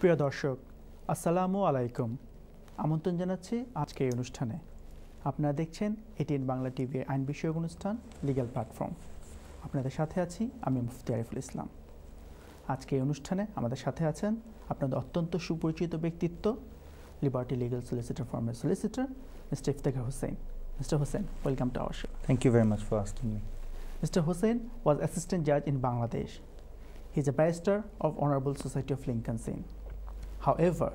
প্রিয় দর্শক আসসালামু আলাইকুম আমন্ত্রণ জানাচ্ছি আজকে এই অনুষ্ঠানে আপনারা দেখছেন এটিএন বাংলা টিভির আইন বিষয়ক অনুষ্ঠান লিগ্যাল প্ল্যাটফর্ম আপনাদের সাথে আছি আমি মুফতি আরিফুল ইসলাম আজকে এই অনুষ্ঠানে আমাদের সাথে আছেন আপনাদের অত্যন্ত সুপরিচিত ব্যক্তিত্ব লিবার্টি লিগাল সলিসিটার ফর্মের solicitor mister Iftekhar Hossain mister Hossain welcome to our show Thank you very much for asking me. Mr. Hussain was assistant judge in Bangladesh. He is a barrister of Honorable Society of Lincoln's Inn. However,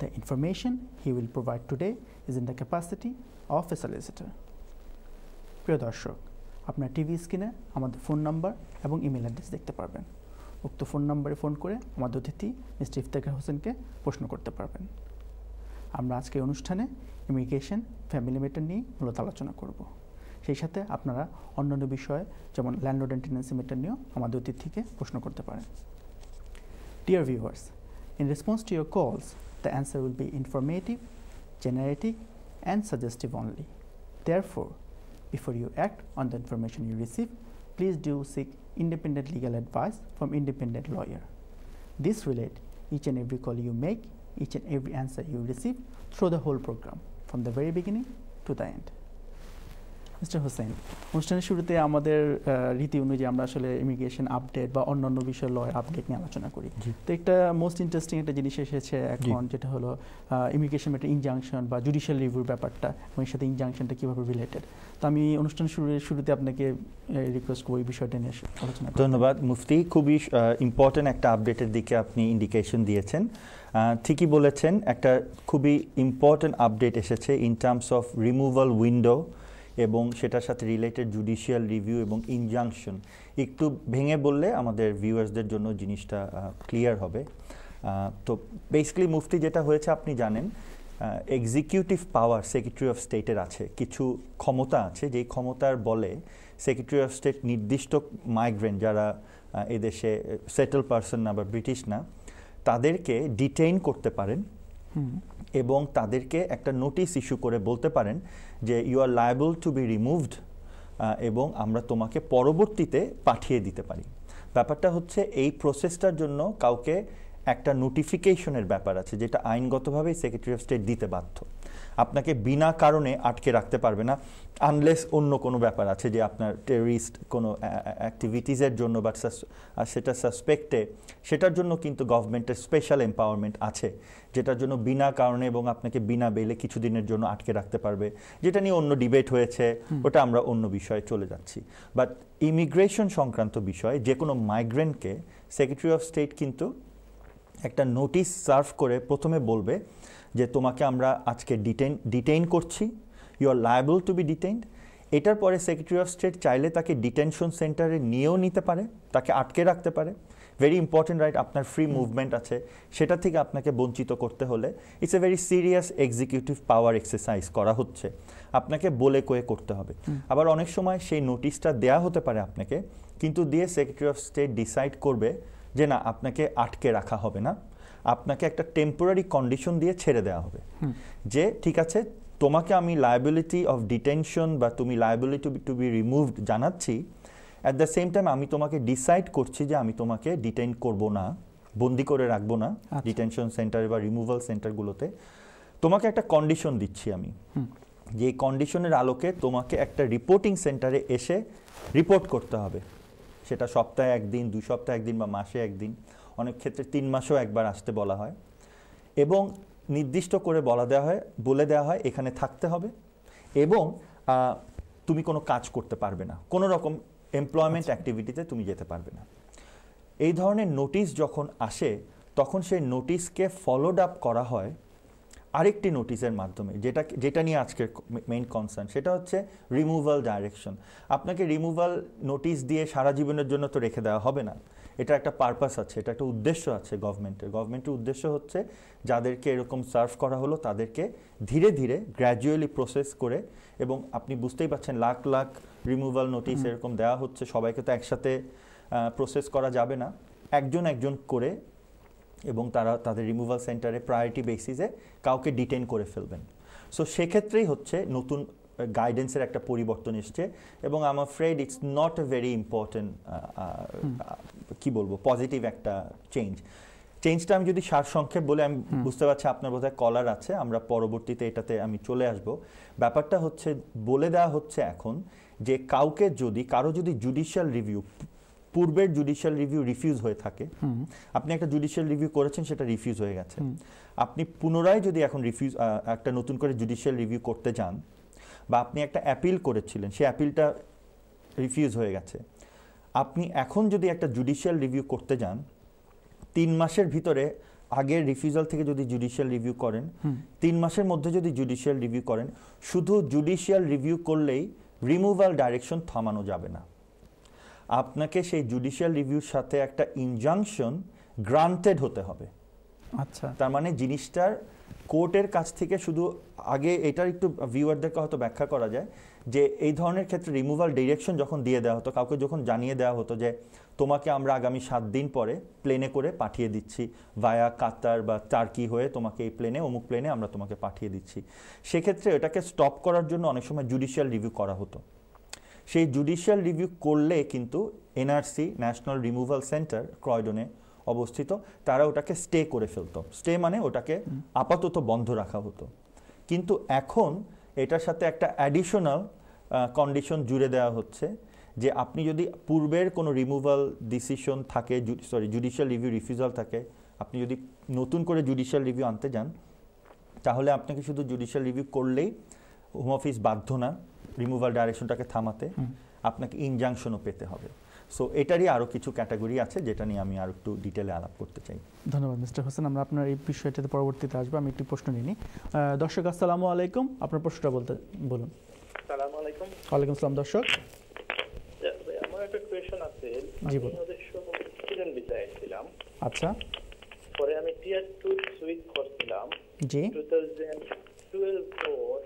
the information he will provide today is in the capacity of a solicitor. প্রিয় দর্শক আপনার TV স্ক্রিনে আমাদের phone number এবং email address দেখতে পারবেন। উক্ত phone নম্বরে ফোন করে আমাদের অতিথি মিস্টার ইফতেখার হোসেনকে প্রশ্ন করতে পারবেন। আমরা আজকে অনুষ্ঠানে ইমিগ্রেশন ফ্যামিলি ম্যাটার নিয়ে মূলত আলোচনা করব। সেই সাথে আপনারা অন্যান্য বিষয়ে যেমন ল্যান্ডলর্ড অ্যান্ড ম্যাটার নিয়েও আমাদের অতিথিকে প্রশ্ন করতে পারেন। Dear viewers In response to your calls, the answer will be informative, generative, and suggestive only. Therefore, before you act on the information you receive, please do seek independent legal advice from independent lawyer. This will each and every call you make, each and every answer you receive through the whole program, from the very beginning to the end. Mister Hossain অনুষ্ঠানের শুরুতে আমাদের রীতি অনুযায়ী আমরা আসলে immigration update বা অন্যান্য বিষয় লয় আপডেট নিয়ে আলোচনা করি। তো একটা মোস্ট ইন্টারেস্টিং একটা জিনিস এসেছে এখন যেটা হলো ইমিগ্রেশন একটা ইনজাংশন বা জুডিশিয়াল রিভিউর ব্যাপারটা এবং এর সাথে ইনজাংশনটা কীভাবে রিলেটেড তো আমি অনুষ্ঠান শুরুর শুরুতে আপনাকে রিকোয়েস্ট করব এই বিষয়টা নিয়ে আলোচনা ধন্যবাদ মুফতি। খুবই ইম্পর্ট্যান্ট একটা আপডেটের দিকে আপনি ইন্ডিকেশন দিয়েছেন। ঠিকই বলেছেন একটা খুবই ইম্পর্ট্যান্ট আপডেট এসেছে in terms of removal window এবং সেটার সাথে রিলেটেড জুডিশিয়াল রিভিউ এবং ইনজাংশন একটু ভেঙে বললে আমাদের ভিউয়ার্সদের জন্য জিনিসটা ক্লিয়ার হবে। তো বেসিক্যালি মুফতি যেটা হয়েছে আপনি জানেন এক্সিকিউটিভ পাওয়ার সেক্রেটারি অফ স্টেটের আছে, কিছু ক্ষমতা আছে, যেই ক্ষমতার বলে সেক্রেটারি অফ স্টেট নির্দিষ্ট মাইগ্রেন্ট যারা এদেশে সেটেল পারসন না বা ব্রিটিশ না, তাদেরকে ডিটেইন করতে পারেন। এবং তাদেরকে একটা নোটিশ ইস্যু করে বলতে পারেন যে you are liable to be removed এবং আমরা তোমাকে পরবর্তীতে পাঠিয়ে দিতে পারি। ব্যাপারটা হচ্ছে, এই প্রসেসটার জন্য কাউকে একটা নোটিফিকেশনের ব্যাপার আছে, যেটা আইনগতভাবেই সেক্রেটারি অফ স্টেট দিতে বাধ্য। আপনাকে বিনা কারণে আটকে রাখতে পারবে না আনলেস অন্য কোনো ব্যাপার আছে যে আপনার টেরিস্ট কোনো অ্যাক্টিভিটিসের জন্য বা সেটা সাসপেক্টে সেটার জন্য কিন্তু গভর্নমেন্টের স্পেশাল এম্পাওয়ারমেন্ট আছে যেটার জন্য বিনা কারণে এবং আপনাকে বিনা বেলে কিছুদিনের জন্য আটকে রাখতে পারবে যেটা নিয়ে অন্য ডিবেট হয়েছে ওটা আমরা অন্য বিষয়ে চলে যাচ্ছি। বাট ইমিগ্রেশন সংক্রান্ত বিষয়ে যে কোনো মাইগ্রেন্টকে সেক্রেটারি অফ স্টেট কিন্তু একটা নোটিশ সার্ভ করে প্রথমে বলবে যে তোমাকে আমরা আজকে ডিটেইন ডিটেইন করছি you are liable to be detained এটার পরে সেক্রেটারি অফ স্টেট চাইলে তাকে ডিটেনশন সেন্টারে নিয়েও নিতে পারে তাকে আটকে রাখতে পারে। ভেরি ইম্পর্টেন্ট রাইট আপনার ফ্রি মুভমেন্ট আছে। সেটা থেকে আপনাকে বঞ্চিত করতে হলে it's a very serious executive power exercise করা হচ্ছে। আপনাকে বলে কয়ে করতে হবে। আবার অনেক সময় সেই নোটিশটা দেয়া হতে পারে আপনাকে কিন্তু দিয়ে সেক্রেটারি অফ স্টেট ডিসাইড করবে যে না আপনাকে আটকে রাখা হবে না। আপনাকে একটা টেম্পোরারি কন্ডিশন দিয়ে ছেড়ে দেওয়া হবে। যে ঠিক আছে তোমাকে আমি লায়াবিলিটি অফ ডিটেনশন বা তুমি লায়াবিলিটি টু বি রিমুভড জানাচ্ছি। অ্যাট দ্য সেম টাইম আমি তোমাকে ডিসাইড করছি যে আমি তোমাকে ডিটেইন করব না বন্দি করে রাখব না আচ্ছা। ডিটেনশন সেন্টারে বা রিমুভাল সেন্টারগুলোতে তোমাকে একটা কন্ডিশন দিচ্ছি আমি। যে কন্ডিশনের আলোকে তোমাকে একটা রিপোর্টিং সেন্টারে এসে রিপোর্ট করতে হবে। সেটা সপ্তাহে একদিন দুই সপ্তাহে একদিন বা মাসে একদিন। অনেক ক্ষেত্রে তিন মাসেও একবার আসতে বলা হয়। এবং নির্দিষ্ট করে বলা দেওয়া হয় বলে দেওয়া হয় এখানে থাকতে হবে। এবং তুমি কোনো কাজ করতে পারবে না। কোনো রকম এমপ্লয়মেন্ট অ্যাক্টিভিটিতে তুমি যেতে পারবে না। এই ধরনের নোটিশ যখন আসে তখন সেই নোটিশকে ফলোড আপ করা হয় আরেকটি নোটিশের মাধ্যমে যেটা যেটা নিয়ে আজকের মেইন কনসার্ন সেটা হচ্ছে রিমুভাল ডাইরেকশন আপনাকে রিমুভাল নোটিশ দিয়ে সারা জীবনের জন্য তো রেখে দেওয়া হবে না। এটা একটা পারপাস আছে এটা একটা উদ্দেশ্য আছে গভর্নমেন্টের গভর্নমেন্টের উদ্দেশ্য হচ্ছে যাদেরকে এরকম সার্ভ করা হলো তাদেরকে ধীরে ধীরে গ্র্যাজুয়ালি প্রসেস করে এবং আপনি বুঝতেই পারছেন লাখ লাখ রিমুভাল নোটিস এরকম দেওয়া হচ্ছে সবাইকে তো একসাথে প্রসেস করা যাবে না। একজন একজন করে এবং তারা তাদের রিমুভাল সেন্টারে প্রায়োরিটি বেসিসে কাউকে ডিটেন করে ফেলবেন। সো সেক্ষেত্রেই হচ্ছে নতুন গাইডেন্সের একটা পরিবর্তন এসছে এবং I'm afraid it's not a very important কি বলব পজিটিভ একটা চেঞ্জ চেঞ্জটা আমি যদি সারসংক্ষেপ বলে আমি বুঝতে পারছি আপনার বোধহয় কলার আছে আমরা পরবর্তীতে এটাতে আমি চলে আসব। ব্যাপারটা হচ্ছে বলে দেওয়া হচ্ছে এখন যে কাউকে যদি কারও যদি জুডিশিয়াল রিভিউ পূর্বের জুডিশিয়াল রিভিউ রিফিউজ হয়ে থাকে আপনি একটা জুডিশিয়াল রিভিউ করেছেন সেটা রিফিউজ হয়ে গেছে। আপনি পুনরায় যদি এখন রিফিউজ একটা নতুন করে জুডিশিয়াল রিভিউ করতে যান বা আপনি একটা অ্যাপিল করেছিলেন সেই অ্যাপিলটা রিফিউজ হয়ে গেছে। আপনি এখন যদি একটা জুডিশিয়াল রিভিউ করতে যান তিন মাসের ভিতরে আগের রিফিউজাল থেকে যদি জুডিশিয়াল রিভিউ করেন তিন মাসের মধ্যে যদি জুডিশিয়াল রিভিউ করেন শুধু জুডিশিয়াল রিভিউ করলেই রিমুভাল ডাইরেকশন থামানো যাবে না। আপনাকে সেই জুডিশিয়াল রিভিউর সাথে একটা ইনজাংশন গ্রান্টেড হতে হবে। আচ্ছা। তার মানে জিনিসটার কোর্টের কাছ থেকে শুধু আগে এটার একটু ভিউয়ারদেরকে হয়তো ব্যাখ্যা করা যায় যে এই ধরনের ক্ষেত্রে রিমুভাল ডিরেকশন যখন দিয়ে দেওয়া হতো, কাউকে যখন জানিয়ে দেওয়া হতো যে তোমাকে আমরা আগামী সাত দিন পরে প্লেনে করে পাঠিয়ে দিচ্ছি ভায়া কাতার বা টার্কি হয়ে তোমাকে এই প্লেনে অমুক প্লেনে আমরা তোমাকে পাঠিয়ে দিচ্ছি। সেক্ষেত্রে এটাকে স্টপ করার জন্য অনেক সময় জুডিশিয়াল রিভিউ করা হতো। সেই জুডিশিয়াল রিভিউ করলে কিন্তু এনআরসি ন্যাশনাল রিমুভাল সেন্টার ক্রয়ডনে অবস্থিত তারা ওটাকে স্টে করে ফেলতো। স্টে মানে ওটাকে আপাতত বন্ধ রাখা হতো। কিন্তু এখন এটার সাথে একটা অ্যাডিশনাল কন্ডিশন জুড়ে দেওয়া হচ্ছে যে আপনি যদি পূর্বের কোনো রিমুভাল ডিসিশন থাকে সরি জুডিশিয়াল রিভিউ রিফিউজাল থাকে আপনি যদি নতুন করে জুডিশিয়াল রিভিউ আনতে যান তাহলে আপনাকে শুধু জুডিশিয়াল রিভিউ করলেই হোম অফিস বাধ্য না রিমুভাল ডাইরেকশনটাকে থামাতে। আপনাকে ইনজাংশনও পেতে হবে। সো এটারই আরও কিছু ক্যাটাগরি আছে যেটা নিয়ে আমি আর একটু ডিটেলে আলাপ করতে চাই। ধন্যবাদ মিস্টার হোসেন। আমরা আপনার এই বিষয়টাতে পরবর্তীতে আসব আমি একটি প্রশ্ন নিই দর্শক আসসালামু আলাইকুম। আপনার প্রশ্নটা বলতে বলুন। আলাইকুম। ওয়ালাইকুম আসসালাম দর্শক। আমার একটা কোয়েশন আছে। জি, বলুন। স্টুডেন্ট ভিসায় ছিলাম আচ্ছা। পরে আমি টিয়ার টু সুইচ করছিলাম। জি। টু থাউজেন্ড টুয়েলভ ফোর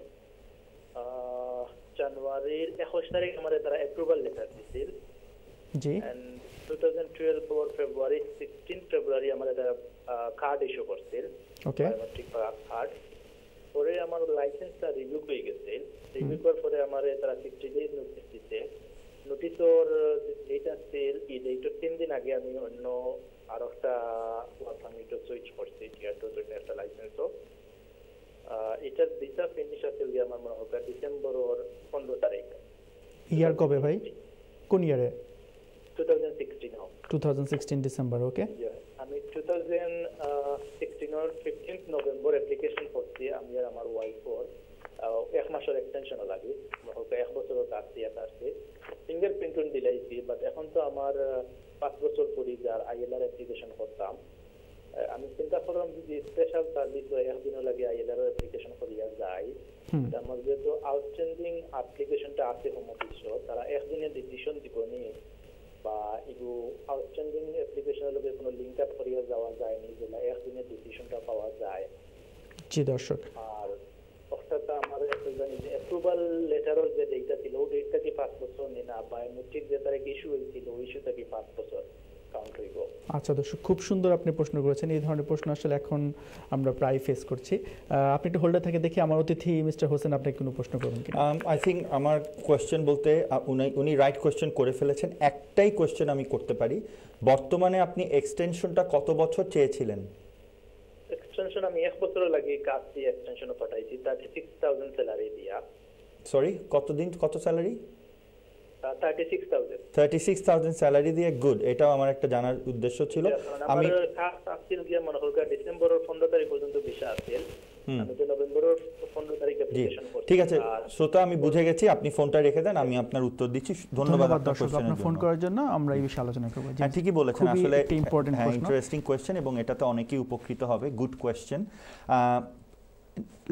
জানুয়ারির একুশ তারিখ আমার তারা অ্যাপ্রুভাল লেটার দিছিল। জি। And two thousand twelve four February sixteen February আমার তারা কার্ড ইস্যু করছিল। ওকে বায়োমেট্রিক কার্ড পরে আমার লাইসেন্সটা রিভিউ হয়ে গেছে। রিভিউ করার পরে আমার তারা সিক্সটি ডেজ নোটিস দিছে। নোটিসর ডেট আসছিল এই ডেটের তিন দিন আগে আমি অন্য আর একটা পারমিট সুইচ করছি টিয়ার টু জন্য একটা লাইসেন্সও এটার ভিসা ফিনিশ আসছিল গিয়ে আমার মনে হয় ডিসেম্বরের পনেরো তারিখ। ইয়ার কবে ভাই? কোন ইয়ারে টু থাউজেন্ড সিক্সটিন হোক two thousand sixteen December okay আমি টু থাউজেন্ড সিক্সটিনের ফিফটিন্থ নভেম্বর অ্যাপ্লিকেশন করছি আমি আর আমার ওয়াইফর এক মাসের লাগে হয়তো এক বছরও কাটছি এটা আসছে ফিঙ্গার প্রিন্ট দিলাইছি বাট এখন তো আমার আহ, পাঁচ বছর পরে যার আইএলআর অ্যাপ্লিকেশন করতাম আমি চিন্তা করলাম যদি স্পেশাল সার্ভিস হয় একদিনও লাগে আইএলআর অ্যাপ্লিকেশন করিয়া যায়। হুম। তা আমার যেহেতু আউটস্ট্যান্ডিং অ্যাপ্লিকেশনটা আছে হোম অফিসত তারা একদিনে ডিসিশন দিব নি। বা এগু আউটস্ট্যান্ডিং অ্যাপ্লিকেশনের লগে কোনো লিংক আপ করিয়া যাওয়া যায়নি যেটা একদিনে ডিসিশনটা পাওয়া যায়। জি দর্শক। আর অর্থাৎ আমার একটা জানি যে অ্যাপ্রুভাল লেটারের যে ডেটটা ছিল ওই ডেটটা কি পাঁচ বছর নি? না বায়োমেট্রিক যে তারিখ ইস্যু হয়েছিল ওই ইস্যুটা কি পাঁচ বছর? আচ্ছা দর্শক খুব সুন্দর আপনি প্রশ্ন করেছেন। এই ধরনের প্রশ্ন আসলে এখন আমরা প্রায় ফেস করছি। আপনি একটু হোল্ডার থেকে দেখি আমার অতিথি মিস্টার হোসেন আপনি কোনো প্রশ্ন করুন কিনা? আই থিঙ্ক আমার কোয়েশ্চেন বলতে উনি উনি রাইট কোয়েশ্চেন করে ফেলেছেন। একটাই কোয়েশ্চেন আমি করতে পারি। বর্তমানে আপনি এক্সটেনশনটা কত বছর চেয়েছিলেন? এক্সটেনশন আমি এক বছর লাগে কাজটি এক্সটেনশনও পাঠাইছি। থার্টি সিক্স থাউজেন্ড স্যালারি দিয়া। সরি কতদিন কত salary thirty six thousand thirty six thousand salary দিয়ে গুড এটাও আমার একটা জানার উদ্দেশ্য ছিল। আমি আসছিল গিয়া মনে হল ডিসেম্বরের পনেরো তারিখ পর্যন্ত ভিসা আসছিল আমি তো নভেম্বরের পনেরো তারিখ অ্যাপ্লিকেশন করছি। ঠিক আছে শ্রোতা আমি বুঝে গেছি আপনি ফোনটা রেখে দেন আমি আপনার উত্তর দিচ্ছি। ধন্যবাদ আপনার দর্শক আপনার ফোন করার জন্য আমরা এই বিষয়ে আলোচনা করব। হ্যাঁ ঠিকই বলেছেন আসলে হ্যাঁ প্রশ্ন। ইন্টারেস্টিং কোয়েশ্চেন এবং এটাতে অনেকেই উপকৃত হবে গুড কোয়েশ্চেন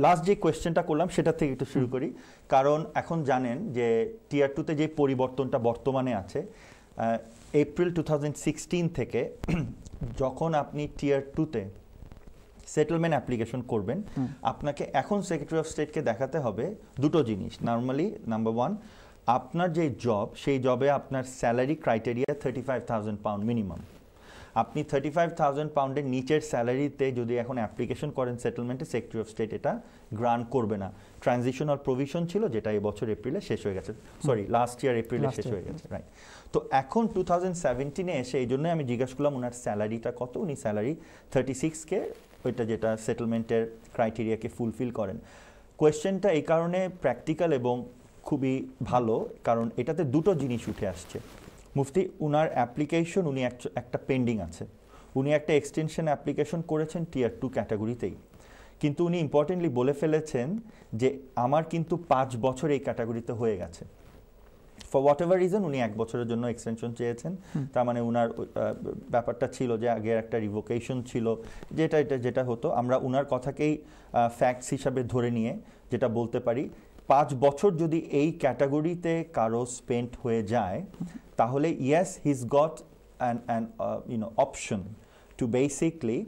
লাস্ট যে কোয়েশ্চেনটা করলাম সেটা থেকে একটু শুরু করি। কারণ এখন জানেন যে টিয়ার টুতে যে পরিবর্তনটা বর্তমানে আছে এপ্রিল টু থেকে যখন আপনি টিয়ার টুতে সেটেলমেন্ট অ্যাপ্লিকেশন করবেন আপনাকে এখন সেক্রেটারি অফ স্টেটকে দেখাতে হবে দুটো জিনিস। নর্মালি নাম্বার ওয়ান আপনার যে জব সেই জবে আপনার salary criteria thirty five thousand pound minimum আপনি থার্টি ফাইভ থাউজেন্ড পাউন্ডের নিচের স্যালারিতে যদি এখন অ্যাপ্লিকেশন করেন সেটেলমেন্টে সেক্রেটারি অফ স্টেট এটা গ্রান্ট করবে না। ট্রানজিশনাল প্রভিশন ছিল যেটা এবছর এপ্রিলে শেষ হয়ে গেছে। সরি লাস্ট ইয়ার এপ্রিলে শেষ হয়ে গেছে রাইট তো এখন টু থাউজেন্ড সেভেন্টিনে এসে এই জন্যই আমি জিজ্ঞাসা করলাম ওনার স্যালারিটা কত? উনি স্যালারি থার্টি সিক্সকে ওইটা যেটা সেটেলমেন্টের ক্রাইটেরিয়াকে ফুলফিল করেন। কোয়েশ্চেনটা এই কারণে প্র্যাকটিক্যাল এবং খুবই ভালো কারণ এটাতে দুটো জিনিস উঠে আসছে। মুফতি উনার অ্যাপ্লিকেশন উনি এক- একটা পেন্ডিং আছে। উনি একটা এক্সটেনশন অ্যাপ্লিকেশন করেছেন টিয়ার টু ক্যাটাগরিতেই কিন্তু উনি ইম্পর্টেন্টলি বলে ফেলেছেন যে আমার কিন্তু পাঁচ বছর এই ক্যাটাগরিতে হয়ে গেছে। ফর হোয়াট এভার রিজন উনি এক বছরের জন্য এক্সটেনশন চেয়েছেন। তার মানে উনার ব্যাপারটা ছিল যে আগে একটা রিভোকেশন ছিল। যেটা এটা যেটা হতো আমরা উনার কথাকেই ফ্যাক্টস হিসাবে ধরে নিয়ে যেটা বলতে পারি পাঁচ বছর যদি এই ক্যাটাগরিতে কারও স্পেন্ট হয়ে যায় তাহলে yes he's got an an you know option to basically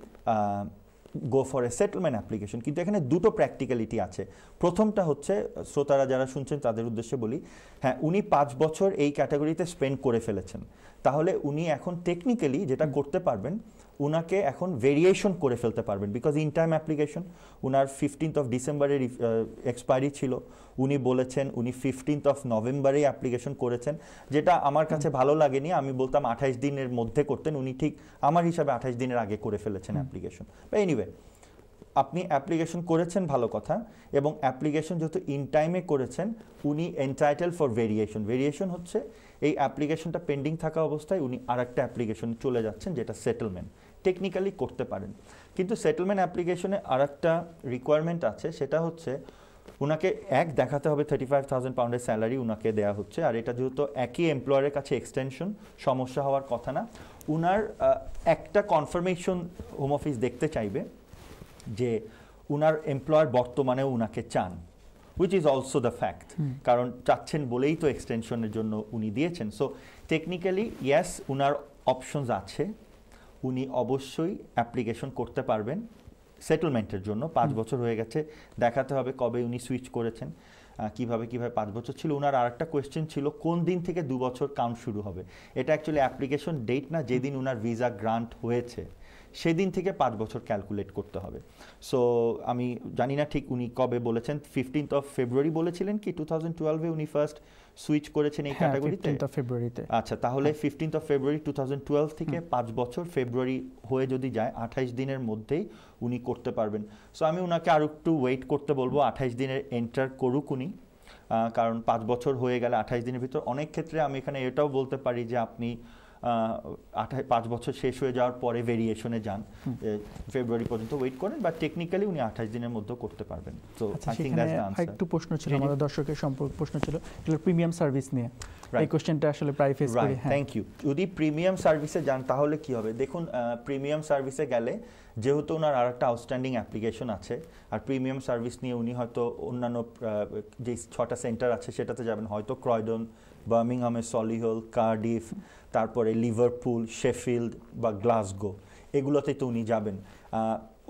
go for a settlement application কিন্তু এখানে দুটো প্র্যাকটিক্যালিটি আছে। প্রথমটা হচ্ছে শ্রোতারা যারা শুনছেন তাদের উদ্দেশ্যে বলি হ্যাঁ উনি পাঁচ বছর এই ক্যাটাগরিতে স্পেন্ড করে ফেলেছেন। তাহলে উনি এখন টেকনিক্যালি যেটা করতে পারবেন উনাকে এখন ভেরিয়েশন করে ফেলতে পারবেন বিকজ ইন টাইম অ্যাপ্লিকেশন উনার ফিফটিন্থ অফ ডিসেম্বরের এক্সপায়ারি ছিল। উনি বলেছেন উনি ফিফটিন্থ অফ নভেম্বরেই অ্যাপ্লিকেশন করেছেন যেটা আমার কাছে ভালো লাগেনি। আমি বলতাম আঠাইশ দিনের মধ্যে করতেন উনি ঠিক আমার হিসাবে আঠাইশ দিনের আগে করে ফেলেছেন অ্যাপ্লিকেশন বা এনিওয়ে আপনি অ্যাপ্লিকেশন করেছেন ভালো কথা এবং অ্যাপ্লিকেশন যেহেতু ইন টাইমে করেছেন উনি এনটাইটেল ফর ভেরিয়েশন ভেরিয়েশন হচ্ছে এই অ্যাপ্লিকেশনটা পেন্ডিং থাকা অবস্থায় উনি আর একটা অ্যাপ্লিকেশন চলে যাচ্ছেন যেটা সেটেলমেন্ট টেকনিক্যালি করতে পারেন। কিন্তু সেটেলমেন্ট অ্যাপ্লিকেশনে আর একটা রিকোয়ারমেন্ট আছে সেটা হচ্ছে ওনাকে এক দেখাতে হবে থার্টি ফাইভ থাউজেন্ড পাউন্ডের স্যালারি ওনাকে দেওয়া হচ্ছে আর এটা যেহেতু একই এমপ্লয়ারের কাছে এক্সটেনশন সমস্যা হওয়ার কথা না। উনার একটা কনফার্মেশন হোম অফিস দেখতে চাইবে যে উনার এমপ্লয়ার বর্তমানে উনাকে চান which is also the fact কারণ চাচ্ছেন বলেই তো এক্সটেনশনের জন্য উনি দিয়েছেন। সো টেকনিক্যালি ইয়াস উনার অপশনস আছে উনি অবশ্যই অ্যাপ্লিকেশন করতে পারবেন সেটেলমেন্টের জন্য। পাঁচ বছর হয়ে গেছে দেখাতে হবে কবে উনি সুইচ করেছেন কীভাবে কীভাবে পাঁচ বছর ছিল। উনার আরেকটা কোয়েশ্চেন ছিল কোন দিন থেকে দু বছর কাউন্ট শুরু হবে? এটা অ্যাকচুয়ালি অ্যাপ্লিকেশন ডেট না যেদিন ওনার ভিসা গ্রান্ট হয়েছে সেদিন থেকে পাঁচ বছর ক্যালকুলেট করতে হবে। সো আমি জানি না ঠিক উনি কবে বলেছেন ফিফটিন্থ অফ ফেব্রুয়ারি বলেছিলেন কি? টু থাউজেন্ড টুয়েলভে উনি ফার্স্ট সুইচ করেছেন এই ক্যাটাগরিতে ফেব্রুয়ারিতে আচ্ছা তাহলে fifteenth of February two thousand twelve থেকে পাঁচ বছর ফেব্রুয়ারি হয়ে যদি যায় আঠাইশ দিনের মধ্যেই উনি করতে পারবেন। সো আমি ওনাকে আর একটু ওয়েট করতে বলব আঠাইশ দিনের এন্টার করুক উনি। কারণ পাঁচ বছর হয়ে গেলে আঠাইশ দিনের ভিতর অনেক ক্ষেত্রে আমি এখানে এটাও বলতে পারি যে আপনি আঠাই পাঁচ বছর শেষ হয়ে যাওয়ার পরে ভেরিয়েশনে যান। ফেব্রুয়ারি পর্যন্ত ওয়েট করেন বাট টেকনিক্যালি উনি আঠাইশ দিনের মধ্যেও করতে পারবেন। তো আচ্ছা I think that's the answer আরেকটু প্রশ্ন ছিল। আমাদের দর্শকের সম্পর্ক প্রশ্ন ছিল এগুলো প্রিমিয়াম সার্ভিস নিয়ে। এই কোশ্চেনটা আসলে প্রায় ফেস করি হ্যাঁ। থ্যাংক ইউ যদি প্রিমিয়াম সার্ভিসে যান তাহলে কি হবে? দেখুন প্রিমিয়াম সার্ভিসে গেলে যেহেতু ওনার আর একটা আউটস্ট্যান্ডিং অ্যাপ্লিকেশন আছে আর প্রিমিয়াম সার্ভিস নিয়ে উনি হয়তো অন্যান্য যে ছটা সেন্টার আছে সেটাতে যাবেন। হয়তো ক্রয়ডন বার্মিংহামে সলিহল কার্ডিফ তারপরে লিভারপুল শেফিল্ড বা গ্লাসগো এগুলোতে তো উনি যাবেন।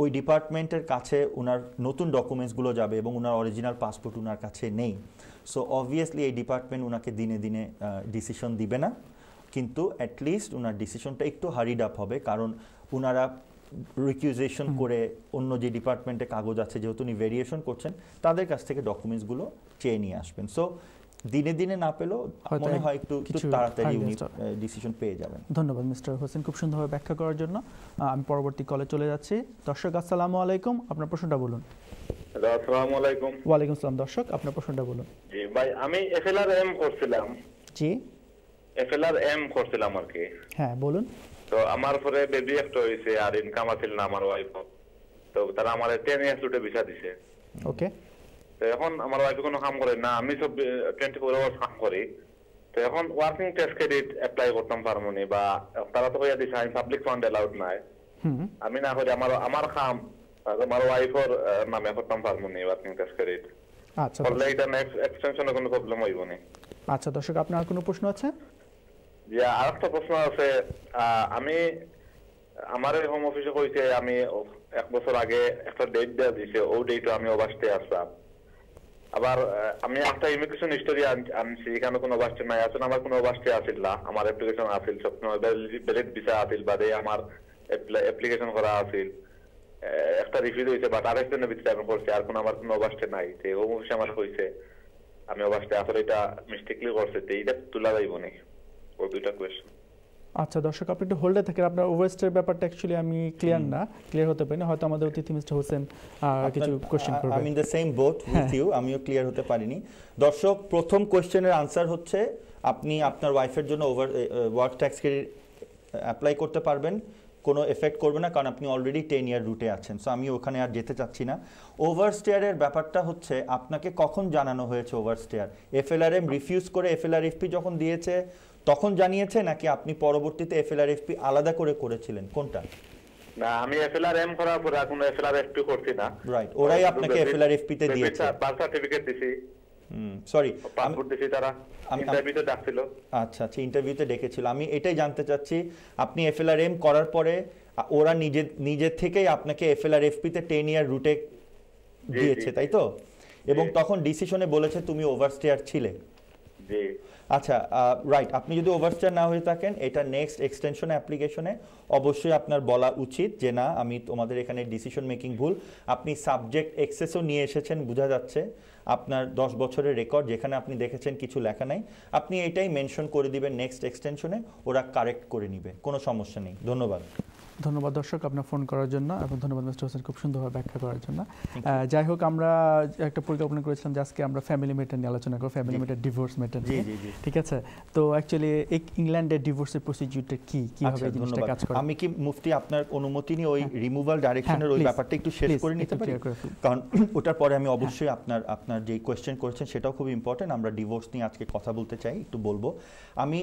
ওই ডিপার্টমেন্টের কাছে ওনার নতুন ডকুমেন্টসগুলো যাবে এবং ওনার অরিজিনাল পাসপোর্ট ওনার কাছে নেই। সো অবভিয়াসলি এই ডিপার্টমেন্ট ওনাকে দিনে দিনে ডিসিশন দিবে না। কিন্তু অ্যাটলিস্ট ওনার ডিসিশনটা একটু হারিড আপ হবে কারণ ওনারা রিকিউজেশন করে অন্য যে ডিপার্টমেন্টে কাগজ আছে যেহেতু উনি ভেরিয়েশন করছেন তাদের কাছ থেকে ডকুমেন্টসগুলো চেয়ে নিয়ে আসবেন। সো দিনে দিনে না পেলেও মনে হয় একটু কিছু তাড়াতাড়ি উনি ডিসিশন পেয়ে যাবেন। ধন্যবাদ মিস্টার হোসেন। খুব সুন্দরভাবে ব্যাখ্যা করার জন্য আমি পরবর্তী কলে চলে যাচ্ছি। দর্শক আসসালামু আলাইকুম। আপনার প্রশ্নটা বলুন। আসসালামু আলাইকুম। ওয়ালাইকুম আসসালাম। দর্শক আপনার প্রশ্নটা বলুন। জি ভাই আমি এফএলআর এম করছিলাম। জি। এফএলআর এম করছিলাম আর কি। হ্যাঁ বলুন। তো আমার পরে বেবি একটা হয়েছে আর ইনকাম আছিল না আমার ওয়াইফ তো তারা আমার টেন ইয়ার্স দুটো ভিসা দিছে। ওকে এখন আমার ওয়াইফ কোনো কাম করে না আমি সব টোয়েন্টি ফোর আওয়ার্স কাম করি। তো এখন ওয়ার্কিং টেস্ট ক্রেডিট অ্যাপ্লাই করতাম পারব নি বা তারা তো কইয়া দিছে আমি পাবলিক ফান্ড অ্যালাউড নাই। আমি না করি আমার আমার কাম আমার ওয়াইফর নামে করতাম পারব নি ওয়ার্কিং টেস্ট ক্রেডিট আচ্ছা দর্শক- এটা নেক্সট এক্সটেনশনে কোনো প্রবলেম হইব না। আচ্ছা দর্শক আপনার কোনো প্রশ্ন আছে? যে আরেকটা প্রশ্ন আছে আমি আমার হোম অফিসে কইছে আমি এক বছর আগে একটা ডেট দেওয়া দিছে ও ডেটে আমি অবাস্তে আসলাম আবার আমি একটা ইমিগ্রেশন হিস্টোরি আনছি, এখানে কোনো বাস্টে নাই আছে আমার কোনো বাস্টে আসিল না। আমার অ্যাপ্লিকেশন আসিল সবসময় ভ্যালিড ভিসা আসিল বাদে আমার অ্যাপ্লিকেশন করা আসিল একটা রিফিউজ হয়েছে বাট আরেক জনের ভিতরে আমি করছি আর কোনো, আমার কোনো অবাস্টে নাই তো ও মুখে আমার হয়েছে আমি অবাস্টে আসলে এটা মিস্টেকলি করছে তো এইটা তোলা যাইব নি। ওই দুইটা কোয়েশ্চেন আচ্ছা দর্শক আপনি একটু হোল্ডে থাকেন। আপনার ওভারস্টের ব্যাপারটা অ্যাকচুয়ালি আমি ক্লিয়ার না ক্লিয়ার হতে পারি না। হয়তো আমাদের অতিথি মিস্টার হোসেন কিছু কোশ্চেন করবে আমি in the same boat with you আমিও ক্লিয়ার হতে পারিনি। দর্শক প্রথম কোশ্চেনের আনসার হচ্ছে আপনি আপনার ওয়াইফের জন্য over work tax credit apply করতে পারবেন। কোনো এফেক্ট করবে না কারণ আপনি অলরেডি টেন ইয়ার রুটে আছেন। সো আমি ওখানে আর যেতে চাচ্ছি না। ওভার স্টেয়ারের ব্যাপারটা হচ্ছে আপনাকে কখন জানানো হয়েছে ওভার স্টেয়ার এফএলআরএম রিফিউজ করে এফএলআরএফপি যখন দিয়েছে তখন জানিয়েছে নাকি আপনি পরবর্তীতে এফএলআরএফপি আলাদা করে করেছিলেন? কোনটা? না আমি করার পরে এখন করছি না। Right, ওরাই আপনাকে তে দিয়েছে। বার্থ সার্টিফিকেট দিছি। সরি পাসপোর্ট দিছি তারা। ইন্টারভিউতে ডাকছিল আচ্ছা আচ্ছা ইন্টারভিউতে ডেকেছিল। আমি এটাই জানতে চাচ্ছি আপনি এফএলআরএম করার পরে ওরা নিজে নিজের থেকেই আপনাকে এফএলআরএফপি তে টেন ইয়ার রুটে দিয়েছে তাই তো? এবং তখন ডিসিশনে বলেছে তুমি ওভারস্টেয়ার ছিলে। জি। আচ্ছা রাইট আপনি যদি ওভারস্টেয়ার না হয়ে থাকেন, এটা নেক্সট এক্সটেনশন অ্যাপ্লিকেশনে অবশ্যই আপনার বলা উচিত যে না, আমি তোমাদের এখানে ডিসিশন মেকিং ভুল। আপনি সাবজেক্ট এক্সেসও নিয়ে এসেছেন, বোঝা যাচ্ছে। আপনার দশ বছরের রেকর্ড যেখানে আপনি দেখেছেন কিছু লেখা নাই। আপনি এটাই মেনশন করে দিবেন নেক্সট এক্সটেনশনে ওরা কারেক্ট করে নিবে, কোনো সমস্যা নেই। ধন্যবাদ। ধন্যবাদ দর্শক আপনার ফোন করার জন্য এবং ধন্যবাদ মিস্টার হোসেন খুব সুন্দরভাবে ব্যাখ্যা করার জন্য। যাই হোক আমরা একটা পরিকল্পনা করেছিলাম যে আজকে আমরা ফ্যামিলি ম্যাটার নিয়ে আলোচনা করব ফ্যামিলি। ম্যাটার ডিভোর্স ম্যাটার নিয়ে। ঠিক আছে? তো অ্যাকচুয়ালি এক ইংল্যান্ডের ডিভোর্সের প্রসিডিউরটা কি? কীভাবে আচ্ছা এই জিনিসটা কাজ করে? আমি কি মুফতি আপনার অনুমতি নিয়ে ওই হ্যাঁ। রিমুভাল ডাইরেকশনের ওই ব্যাপারটা একটু শেষ করে নিতে পারি। কারণ ওটার পরে আমি অবশ্যই আপনার আপনার যে কোয়েশ্চেন করেছেন সেটাও খুব ইম্পর্টেন্ট আমরা ডিভোর্স নিয়ে আজকে কথা বলতে চাই একটু বলব। আমি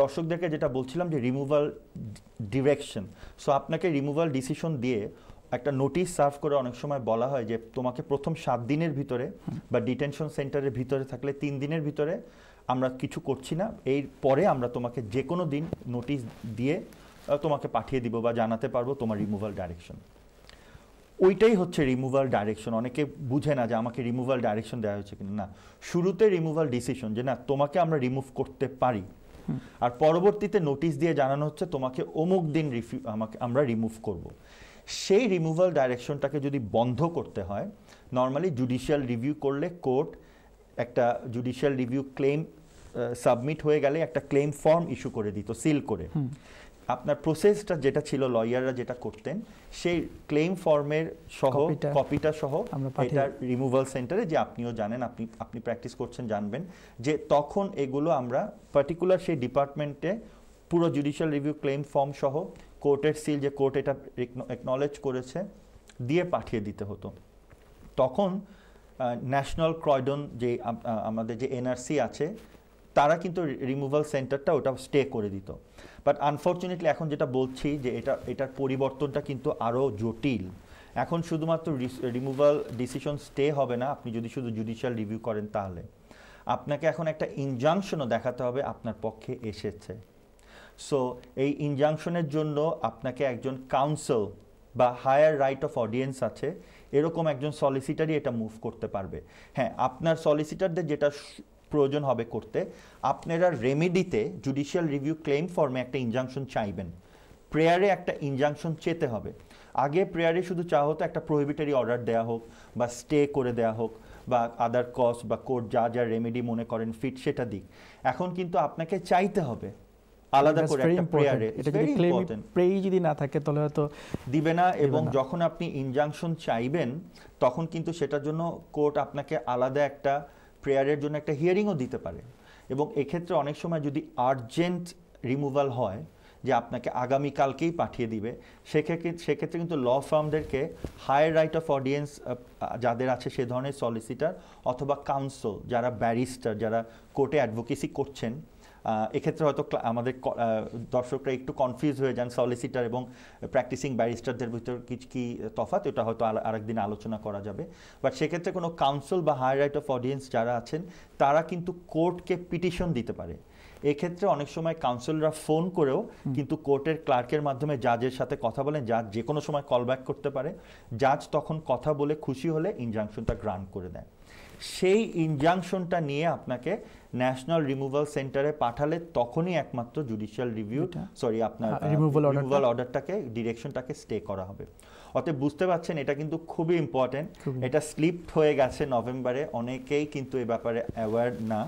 দর্শকদেরকে যেটা বলছিলাম যে রিমুভাল ডিরেকশন সো আপনাকে রিমুভাল ডিসিশন দিয়ে একটা নোটিশ সার্ভ করে অনেক সময় বলা হয় যে তোমাকে প্রথম সাত দিনের ভিতরে বা ডিটেনশন সেন্টারের ভিতরে থাকলে তিন দিনের ভিতরে আমরা কিছু করছি না। এর পরে আমরা তোমাকে যে কোনো দিন নোটিশ দিয়ে তোমাকে পাঠিয়ে দিব বা জানাতে পারব তোমার রিমুভাল ডাইরেকশন ওইটাই হচ্ছে রিমুভাল ডাইরেকশন অনেকে বুঝে না যে আমাকে রিমুভাল ডাইরেকশন দেওয়া হয়েছে কিনা। না, শুরুতে রিমুভাল ডিসিশন যে না, তোমাকে আমরা রিমুভ করতে পারি। আর পরবর্তীতে নোটিশ দিয়ে জানানো হচ্ছে, তোমাকে অমুক দিন রিফিউ আমাকে, আমরা রিমুভ করব। সেই রিমুভাল ডাইরেকশনটাকে যদি বন্ধ করতে হয় নর্মালি জুডিশিয়াল রিভিউ করলে কোর্ট একটা জুডিশিয়াল রিভিউ ক্লেম সাবমিট হয়ে গেলে একটা ক্লেম ফর্ম ইস্যু করে দিত সিল করে। আপনার প্রসেসটা যেটা ছিল লয়াররা যেটা করতেন সেই ক্লেম ফর্মের সহ কপিটা সহ এটা রিমুভাল সেন্টারে যে আপনিও জানেন আপনি আপনি প্র্যাকটিস করছেন জানবেন যে তখন এগুলো আমরা পার্টিকুলার সেই ডিপার্টমেন্টে পুরো জুডিশিয়াল রিভিউ ক্লেম ফর্ম সহ কোর্টের সিল যে কোর্ট এটা একনলেজ করেছে দিয়ে পাঠিয়ে দিতে হতো। তখন ন্যাশনাল ক্রয়ডন যে আমাদের যে এনআরসি আছে তারা কিন্তু রিমুভাল সেন্টারটা ওটা স্টে করে দিত। বাট আনফর্চুনেটলি এখন যেটা বলছি যে এটা, এটার পরিবর্তনটা কিন্তু আরও জটিল। এখন শুধুমাত্র রিমুভাল ডিসিশন স্টে হবে না, আপনি যদি শুধু জুডিশিয়াল রিভিউ করেন তাহলে। আপনাকে এখন একটা ইনজাংশনও দেখাতে হবে আপনার পক্ষে এসেছে। সো এই ইনজাংশনের জন্য আপনাকে একজন কাউন্সিল বা হায়ার রাইট অফ অডিয়েন্স আছে, এরকম একজন সলিসিটারই এটা মুভ করতে পারবে। হ্যাঁ আপনার সলিসিটারদের যেটা প্রয়োজন হবে করতে আপনারা রেমেডিতে জুডিশিয়াল রিভিউ ক্লেম ফর্মে একটা ইনজাংশন চাইবেন। প্রেয়ারে একটা ইনজাংশন চেতে হবে। আগে প্রেয়ারে শুধু চাওয়া হতো একটা প্রহিবিটারি অর্ডার দেওয়া হোক বা স্টে করে দেওয়া হোক বা আদার কস্ট বা কোর্ট যা যা রেমেডি মনে করেন ফিট সেটা দিক। এখন কিন্তু আপনাকে চাইতে হবে। আলাদা করে একটা প্রেয়ারে প্রেই যদি না থাকে তাহলে হয়তো দিবে না এবং যখন আপনি ইনজাংশন চাইবেন তখন কিন্তু সেটার জন্য কোর্ট আপনাকে আলাদা একটা প্রেয়ারের জন্য একটা হিয়ারিংও দিতে পারে। এবং এক্ষেত্রে অনেক সময় যদি আর্জেন্ট রিমুভাল হয়, যে আপনাকে আগামীকালকেই পাঠিয়ে দিবে, সেক্ষেত্রে সেক্ষেত্রে কিন্তু ল ফার্মদেরকে হায়ার রাইট অফ অডিয়েন্স যাদের আছে সে ধরনের সলিসিটার অথবা কাউন্সিল যারা ব্যারিস্টার যারা কোর্টে অ্যাডভোকেসি করছেন এক্ষেত্রে হয়তো আমাদের দর্শকরা একটু কনফিউজ হয়ে যান সলিসিটার এবং প্র্যাকটিসিং ব্যারিস্টারদের ভিতর কিছু কি তফাৎ এটা হয়তো আরেকদিন আলোচনা করা যাবে। বাট সেক্ষেত্রে কোনো কাউন্সিল বা হায়ার রাইট অফ অডিয়েন্স যারা আছেন তারা কিন্তু কোর্টকে পিটিশন দিতে পারে। এক্ষেত্রে অনেক সময় কাউন্সিলরা ফোন করেও কিন্তু কোর্টের ক্লার্কের মাধ্যমে জাজের সাথে কথা বলেন জাজ যে কোনো সময় কল ব্যাক করতে পারে। জাজ তখন কথা বলে খুশি হলে ইনজাংশনটা গ্রান্ট করে দেয় সেই ইনজাংশনটা নিয়ে আপনাকে ন্যাশনাল রিমুভাল সেন্টারে পাঠালে তখনই একমাত্র জুডিশিয়াল রিভিউ সরি আপনার? রিমুভাল অর্ডারটাকে ডিরেকশনটাকে স্টে করা হবে। অতএব বুঝতে পারছেন এটা কিন্তু খুবই ইম্পর্টেন্ট এটা স্লিপড হয়ে গেছে নভেম্বরে অনেকেই কিন্তু এ ব্যাপারে অ্যাওয়ার না।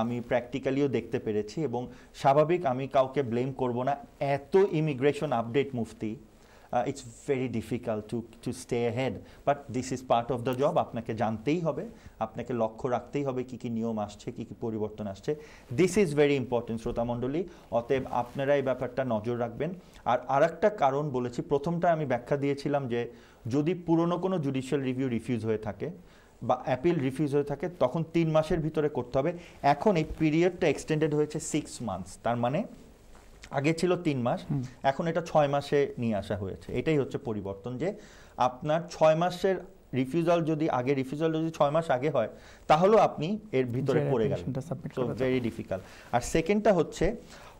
আমি প্র্যাকটিক্যালিও দেখতে পেরেছি এবং স্বাভাবিক আমি কাউকে ব্লেম করব না। এত immigration update Mufti. It's very difficult to to stay head but this is part of the job আপনাকে জানতেই হবে। আপনাকে লক্ষ্য রাখতেই হবে কি কি নিয়ম আসছে, কি কি পরিবর্তন আসছে। দিস ইজ ভেরি ইম্পর্টেন্ট শ্রোতামণ্ডলী অতএব আপনারা এই ব্যাপারটা নজর রাখবেন। আর আরেকটা কারণ বলেছি, প্রথমটা আমি ব্যাখ্যা দিয়েছিলাম যে যদি পুরনো কোনো জুডিশিয়াল রিভিউ রিফিউজ হয়ে থাকে বা অ্যাপিল রিফিউজ হয়ে থাকে, তখন তিন মাসের ভিতরে করতে হবে। এখন এই পিরিয়ডটা এক্সটেন্ডেড হয়েছে সিক্স মান্থস তার মানে আগে ছিল তিন মাস এখন এটা ছয় মাসে নিয়ে আসা হয়েছে। এটাই হচ্ছে পরিবর্তন যে আপনার ছয় মাসের রিফিউজাল যদি আগে রিফিউজাল যদি ছয় মাস আগে হয় তাহলেও আপনি এর ভিতরে পড়ে গেলেন। সো ভেরি ডিফিকাল্ট আর সেকেন্ডটা হচ্ছে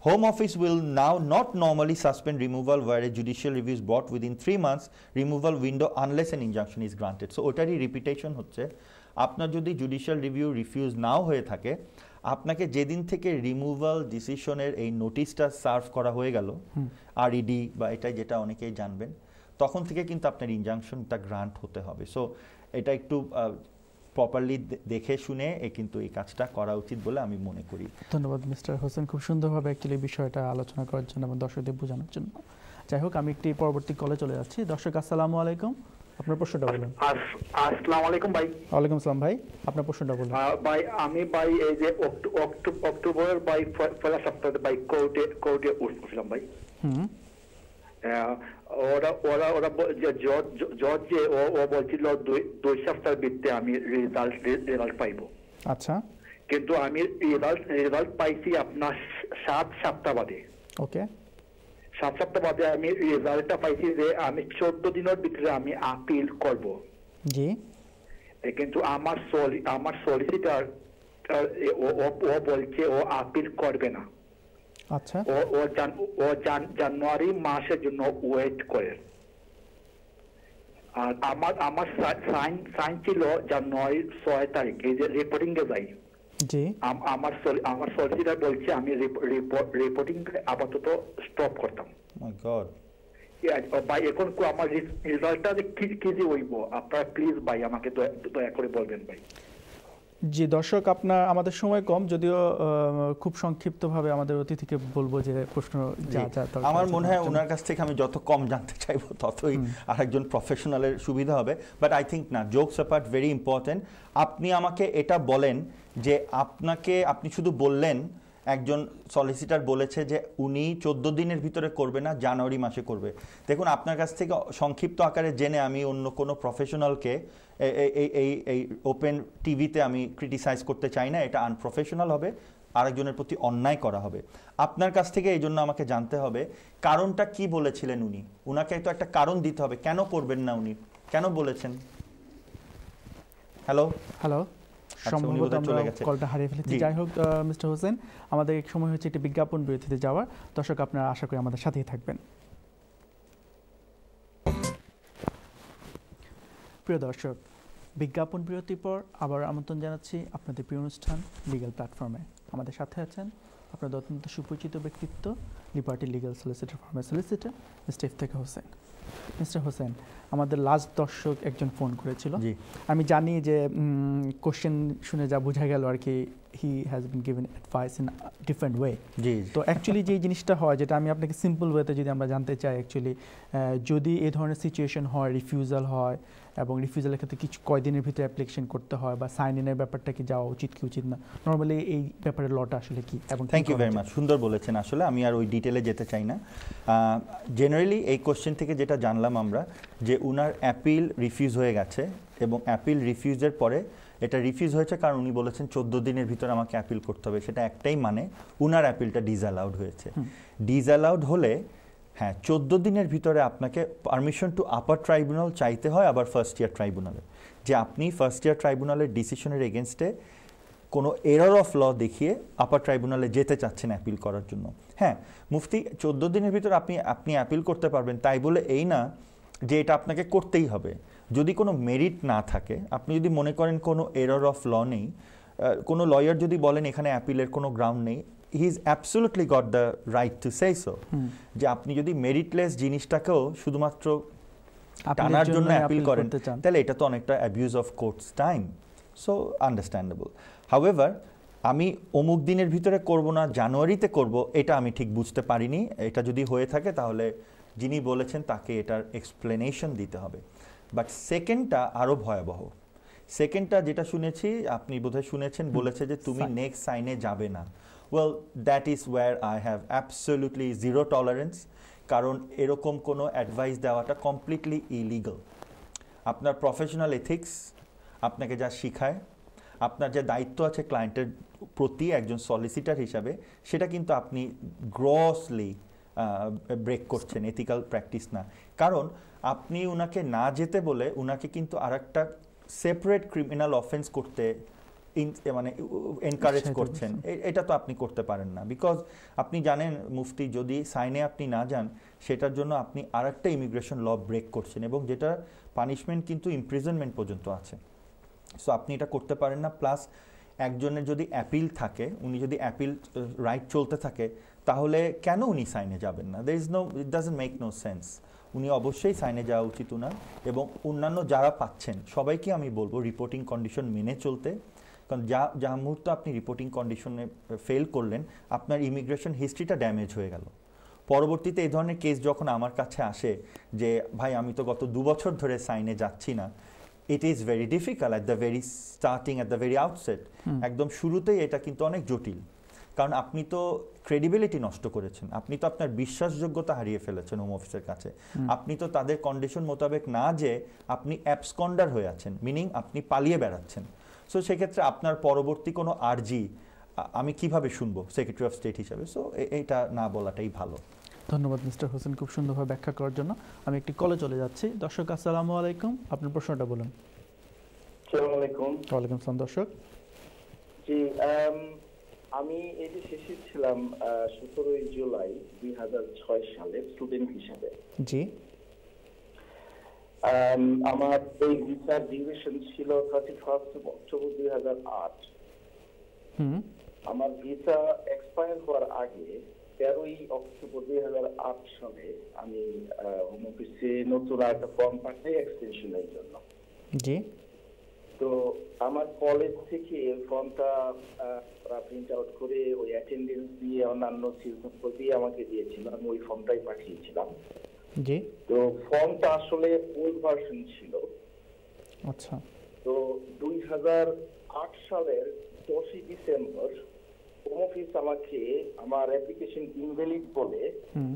home office will now not normally suspend removal where a judicial review is brought within three months removal window unless an injunction is granted so ওটারই repetition হচ্ছে আপনার যদি জুডিশিয়াল রিভিউ রিফিউজ নাও হয়ে থাকে আপনাকে যেদিন থেকে রিমুভাল ডিসিশনের এই নোটিশটা সার্ভ করা হয়ে গেল আরইডি বা এটাই যেটা অনেকেই জানবেন তখন থেকে কিন্তু আপনার ইনজাংশনটা গ্রান্ট হতে হবে। সো এটা একটু প্রপারলি দেখে শুনে এ কিন্তু এই কাজটা করা উচিত বলে আমি মনে করি। ধন্যবাদ মিস্টার হোসেন। খুব সুন্দরভাবে অ্যাকচুয়ালি বিষয়টা আলোচনা করার জন্য এবং দর্শকদের বোঝানোর জন্য। যাই হোক আমি একটি পরবর্তী কলে চলে যাচ্ছি। দর্শক আসসালামু আলাইকুম। আপনার প্রশ্নটা বলুন আসসালামু আলাইকুম ভাই। ওয়ালাইকুম আসসালাম ভাই আপনার প্রশ্নটা বলুন। ভাই আমি ভাই এই যে অক্টো- অক্টো- অক্টোবরের ভাই পয়লা সপ্তাহে ভাই কোর্টে কোর্টে উঠছিলাম ভাই। হুম। ওরা ওরা ওরা জজ যে ও ও বলছিল দুই দুই সপ্তাহের ভিত্তিতে আমি রেজাল্ট রেজাল্ট পাইবো। আচ্ছা। কিন্তু আমি রেজাল্ট রেজাল্ট পাইছি আপনার সাত সপ্তাহ বাদে। ওকে। বাদে আমি রেজাল্টটা পাইছি যে আমি চোদ্দ দিনের ভিতরে আমি আপিল করব। জি। কিন্তু আমার সলি আমার সলিসিটার ও বলছে ও আপিল করবে না। আচ্ছা। ও ও জান- ও জান- জানুয়ারি মাসের জন্য ওয়েট করে। আর আমার আমার সাইন সাইন ছিল জানুয়ারি ছয় তারিখ এই যে রিপোর্টিং এ যাই। জি। আমার আমার সলিসিটার বলছে আমি রিপোর্টিং আপাতত স্টপ করতাম। মাই গড ভাই এখন আমার রেজাল্টটা কি কি যে হইব আপনারা প্লিজ ভাই আমাকে দয়া করে বলবেন ভাই। জি দর্শক আপনার আমাদের সময় কম যদিও খুব সংক্ষিপ্তভাবে আমাদের অতিথিকে বলব যে প্রশ্ন যা যা আমার মনে হয় ওনার কাছ থেকে আমি যত কম জানতে চাইব ততই আর একজন প্রফেশনালের সুবিধা হবে। বাট আই থিঙ্ক না জোকস অ্যাপার্ট ভেরি ইম্পর্টেন্ট আপনি আমাকে এটা বলেন যে আপনাকে আপনি শুধু বললেন একজন সলিসিটার বলেছে যে উনি চোদ্দ দিনের ভিতরে করবে না, জানুয়ারি মাসে করবে। দেখুন, আপনার কাছ থেকে সংক্ষিপ্ত আকারে জেনে আমি অন্য কোনো প্রফেশনালকে এই এই এই ওপেন টিভিতে আমি ক্রিটিসাইজ করতে চাই না, এটা আনপ্রফেশনাল হবে, আরেকজনের প্রতি অন্যায় করা হবে। আপনার কাছ থেকে এই জন্য আমাকে জানতে হবে, কারণটা কি বলেছিলেন উনি? উনাকে তো একটা কারণ দিতে হবে, কেন করবেন না উনি? কেন বলেছেন? হ্যালো হ্যালো সম্ভবত আমরা কলটা হারিয়ে ফেলেছি। যাই হোক মিস্টার হোসেন আমাদের এক সময় হচ্ছে একটি বিজ্ঞাপন বিরতিতে যাওয়ার। দর্শক আপনারা আশা করি আমাদের সাথেই থাকবেন। প্রিয় দর্শক বিজ্ঞাপন বিরতির পর আবার আমন্ত্রণ জানাচ্ছি আপনাদের প্রিয় অনুষ্ঠান লিগ্যাল প্ল্যাটফর্মে আমাদের সাথে আছেন আপনাদের অত্যন্ত সুপরিচিত ব্যক্তিত্ব লিবার্টি লিগ্যাল সলিসিটর ফার্মের solicitor mister Iftekhar Hossain mister Hossain আমাদের লাস্ট দর্শক একজন ফোন করেছিল। জি। আমি জানি যে কোশ্চেন শুনে যা বোঝা গেল আর কি he has been given advice in different way জি তো অ্যাকচুয়ালি যে জিনিসটা হয় যেটা আমি আপনাকে সিম্পল ওয়েতে যদি আমরা জানতে চাই অ্যাকচুয়ালি যদি এই ধরনের সিচুয়েশন হয় রিফিউজাল হয় এবং রিফিউজালের ক্ষেত্রে কিছু কয়দিনের ভিতরে অ্যাপ্লিকেশন করতে হয় বা সাইন ইনের ব্যাপারটা কি যাওয়া উচিত কি উচিত না নর্মালি এই ব্যাপারে লটা আসলে কি এবং থ্যাংক ইউ ভেরি মাচ সুন্দর বলেছেন আসলে আমি আর ওই ডিটেলে যেতে চাই না। জেনারেলি এই কোশ্চেন থেকে যেটা জানলাম আমরা যে উনার অ্যাপিল রিফিউজ হয়ে গেছে এবং অ্যাপিল রিফিউজের পরে এটা রিফিউজ হয়েছে কারণ উনি বলেছেন চোদ্দ দিনের ভিতরে আমাকে অ্যাপিল করতে হবে। সেটা একটাই মানে উনার অ্যাপিলটা ডিসঅ্যালাউড হয়েছে। ডিসঅ্যালাউড হলে হ্যাঁ চোদ্দ দিনের ভিতরে আপনাকে পারমিশন টু আপার ট্রাইব্যুনাল চাইতে হয় আবার ফার্স্ট ইয়ার ট্রাইব্যুনালে যে আপনি ফার্স্ট ইয়ার ট্রাইব্যুনালের ডিসিশনের এগেনস্টে কোনো এরর অফ ল দেখিয়ে আপার ট্রাইব্যুনালে যেতে চাচ্ছেন অ্যাপিল করার জন্য। হ্যাঁ মুফতি চোদ্দ দিনের ভিতর আপনি আপনি অ্যাপিল করতে পারবেন। তাই বলে এই না যে এটা আপনাকে করতেই হবে। যদি কোনো মেরিট না থাকে আপনি যদি মনে করেন কোনো এরর অফ ল নেই কোনো লয়ার যদি বলেন এখানে অ্যাপিলের কোনো গ্রাউন্ড নেই he is absolutely got the right to say so যে আপনি যদি মেরিটলেস জিনিসটাকেও শুধুমাত্র টানার জন্য অ্যাপিল করেন চান। তাহলে এটা তো অনেকটা abuse of courts time so understandable however আমি অমুক দিনের ভিতরে করব না জানুয়ারিতে করব এটা আমি ঠিক বুঝতে পারিনি। এটা যদি হয়ে থাকে তাহলে যিনি বলেছেন তাকে এটার এক্সপ্লেনেশন দিতে হবে। বাট সেকেন্ডটা আরও ভয়াবহ। সেকেন্ডটা যেটা শুনেছি আপনি বোধহয় শুনেছেন বলেছে যে তুমি নেক্সট সাইনে যাবে না। Well that is where I have absolutely zero tolerance কারণ এরকম কোনো অ্যাডভাইস দেওয়াটা কমপ্লিটলি ইলিগাল আপনার প্রফেশনাল এথিক্স আপনাকে যা শিখায় আপনার যে দায়িত্ব আছে ক্লায়েন্টের প্রতি একজন সলিসিটার হিসাবে সেটা কিন্তু আপনি গ্রসলি ব্রেক করছেন এথিক্যাল প্র্যাকটিস না। কারণ আপনি উনাকে না যেতে বলে উনাকে কিন্তু আর একটা সেপারেট ক্রিমিনাল অফেন্স করতে ইন- মানে এনকারেজ করছেন। করছেন। এটা তো আপনি করতে পারেন না। বিকজ আপনি জানেন মুফতি যদি সাইনে আপনি না যান সেটার জন্য আপনি আর একটা ইমিগ্রেশন ল ব্রেক করছেন এবং যেটা পানিশমেন্ট কিন্তু ইমপ্রিজনমেন্ট পর্যন্ত আছে। সো আপনি এটা করতে পারেন না। প্লাস একজনের যদি অ্যাপিল থাকে উনি যদি অ্যাপিল রাইট চলতে থাকে তাহলে কেন উনি সাইনে যাবেন না? There is no it doesn't make no sense উনি অবশ্যই সাইনে যাওয়া উচিত উনার এবং অন্যান্য যারা পাচ্ছেন সবাইকে আমি বলব রিপোর্টিং কন্ডিশন মেনে চলতে। কারণ যা যা মুহূর্তে আপনি রিপোর্টিং কন্ডিশনে ফেল করলেন আপনার ইমিগ্রেশন হিস্ট্রিটা ড্যামেজ হয়ে গেল। পরবর্তীতে এই ধরনের কেস যখন আমার কাছে আসে যে ভাই আমি তো গত দু বছর ধরে সাইনে যাচ্ছি না। It is very difficult at the very starting at the very outset একদম শুরুতেই এটা কিন্তু অনেক জটিল। কারণ আপনি তো ক্রেডিবিলিটি নষ্ট করেছেন। আপনি তো আপনার বিশ্বাসযোগ্যতা হারিয়ে ফেলেছেন হোম অফিসের কাছে। আপনি তো তাদের কন্ডিশন মোতাবেক না যে আপনি অ্যাপসকন্ডার হয়ে আছেন মিনিং আপনি পালিয়ে বেড়াচ্ছেন। সো সেক্ষেত্রে আপনার পরবর্তী কোনো আর্জি আমি কীভাবে শুনব? সেক্রেটারি অফ স্টেট হিসাবে। সো এটা না বলাটাই ভালো। ধন্যবাদ মিস্টার হোসেন খুব সুন্দরভাবে ব্যাখ্যা করার জন্য। আমি একটি কলে চলে যাচ্ছি। দর্শক আসসালামু আলাইকুম। আপনার প্রশ্নটা বলুন। আসসালামু আলাইকুম। ওয়ালাইকুম আসসালাম দর্শক। জি আম, এই যে শেষে ছিলাম সতেরোই জুলাই দুই হাজার ছয় সালে স্টুডেন্ট হিসাবে। জি। আমার এই ভিসার ডিউরেশন ছিল থার্টি ফার্স্ট অক্টোবর দুই হাজার আট। হুম। আমার ভিসা এক্সপায়ার হওয়ার আগে তেরোই অক্টোবর দুই হাজার আট সালে আমি হোম অফিসে নতুন একটা ফর্ম পাঠাই এক্সটেনশনের জন্য। জি। তো আমার কলেজ থেকে ফর্মটা প্রিন্ট আউট করে ওই অ্যাটেন্ডেন্স দিয়ে অন্যান্য সিলপত্র দিয়ে আমাকে দিয়েছিল। আমি ওই ফর্মটাই পাঠিয়েছিলাম। জি। তো ফর্মটা আসলে ওল্ড ভার্সন ছিল। আচ্ছা। তো দুই হাজার আট সালের দশই ডিসেম্বর হোম অফিস আমাকে আমার অ্যাপ্লিকেশন ইনভ্যালিড বলে হুম।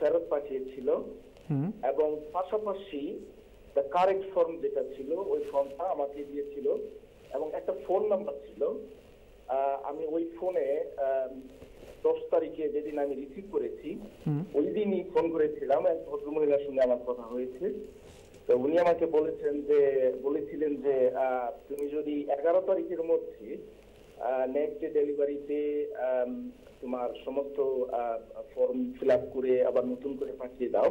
ফেরত পাঠিয়েছিল। এবং পাশাপাশি দ্য কারেক্ট ফর্ম যেটা ছিল ওই ফর্মটা আমাকে দিয়েছিল এবং একটা ফোন নাম্বার ছিল। আমি ওই ফোনে দশ তারিখে যেদিন আমি রিসিভ করেছি ওই দিনই ফোন করেছিলাম। এক ভদ্রমহিলার সঙ্গে আমার কথা হয়েছে। তো উনি আমাকে বলেছেন যে বলেছিলেন যে তুমি যদি এগারো তারিখের মধ্যে নেক্সট ডে ডেলিভারিতে তোমার সমস্ত ফর্ম ফিল আপ করে আবার নতুন করে পাঠিয়ে দাও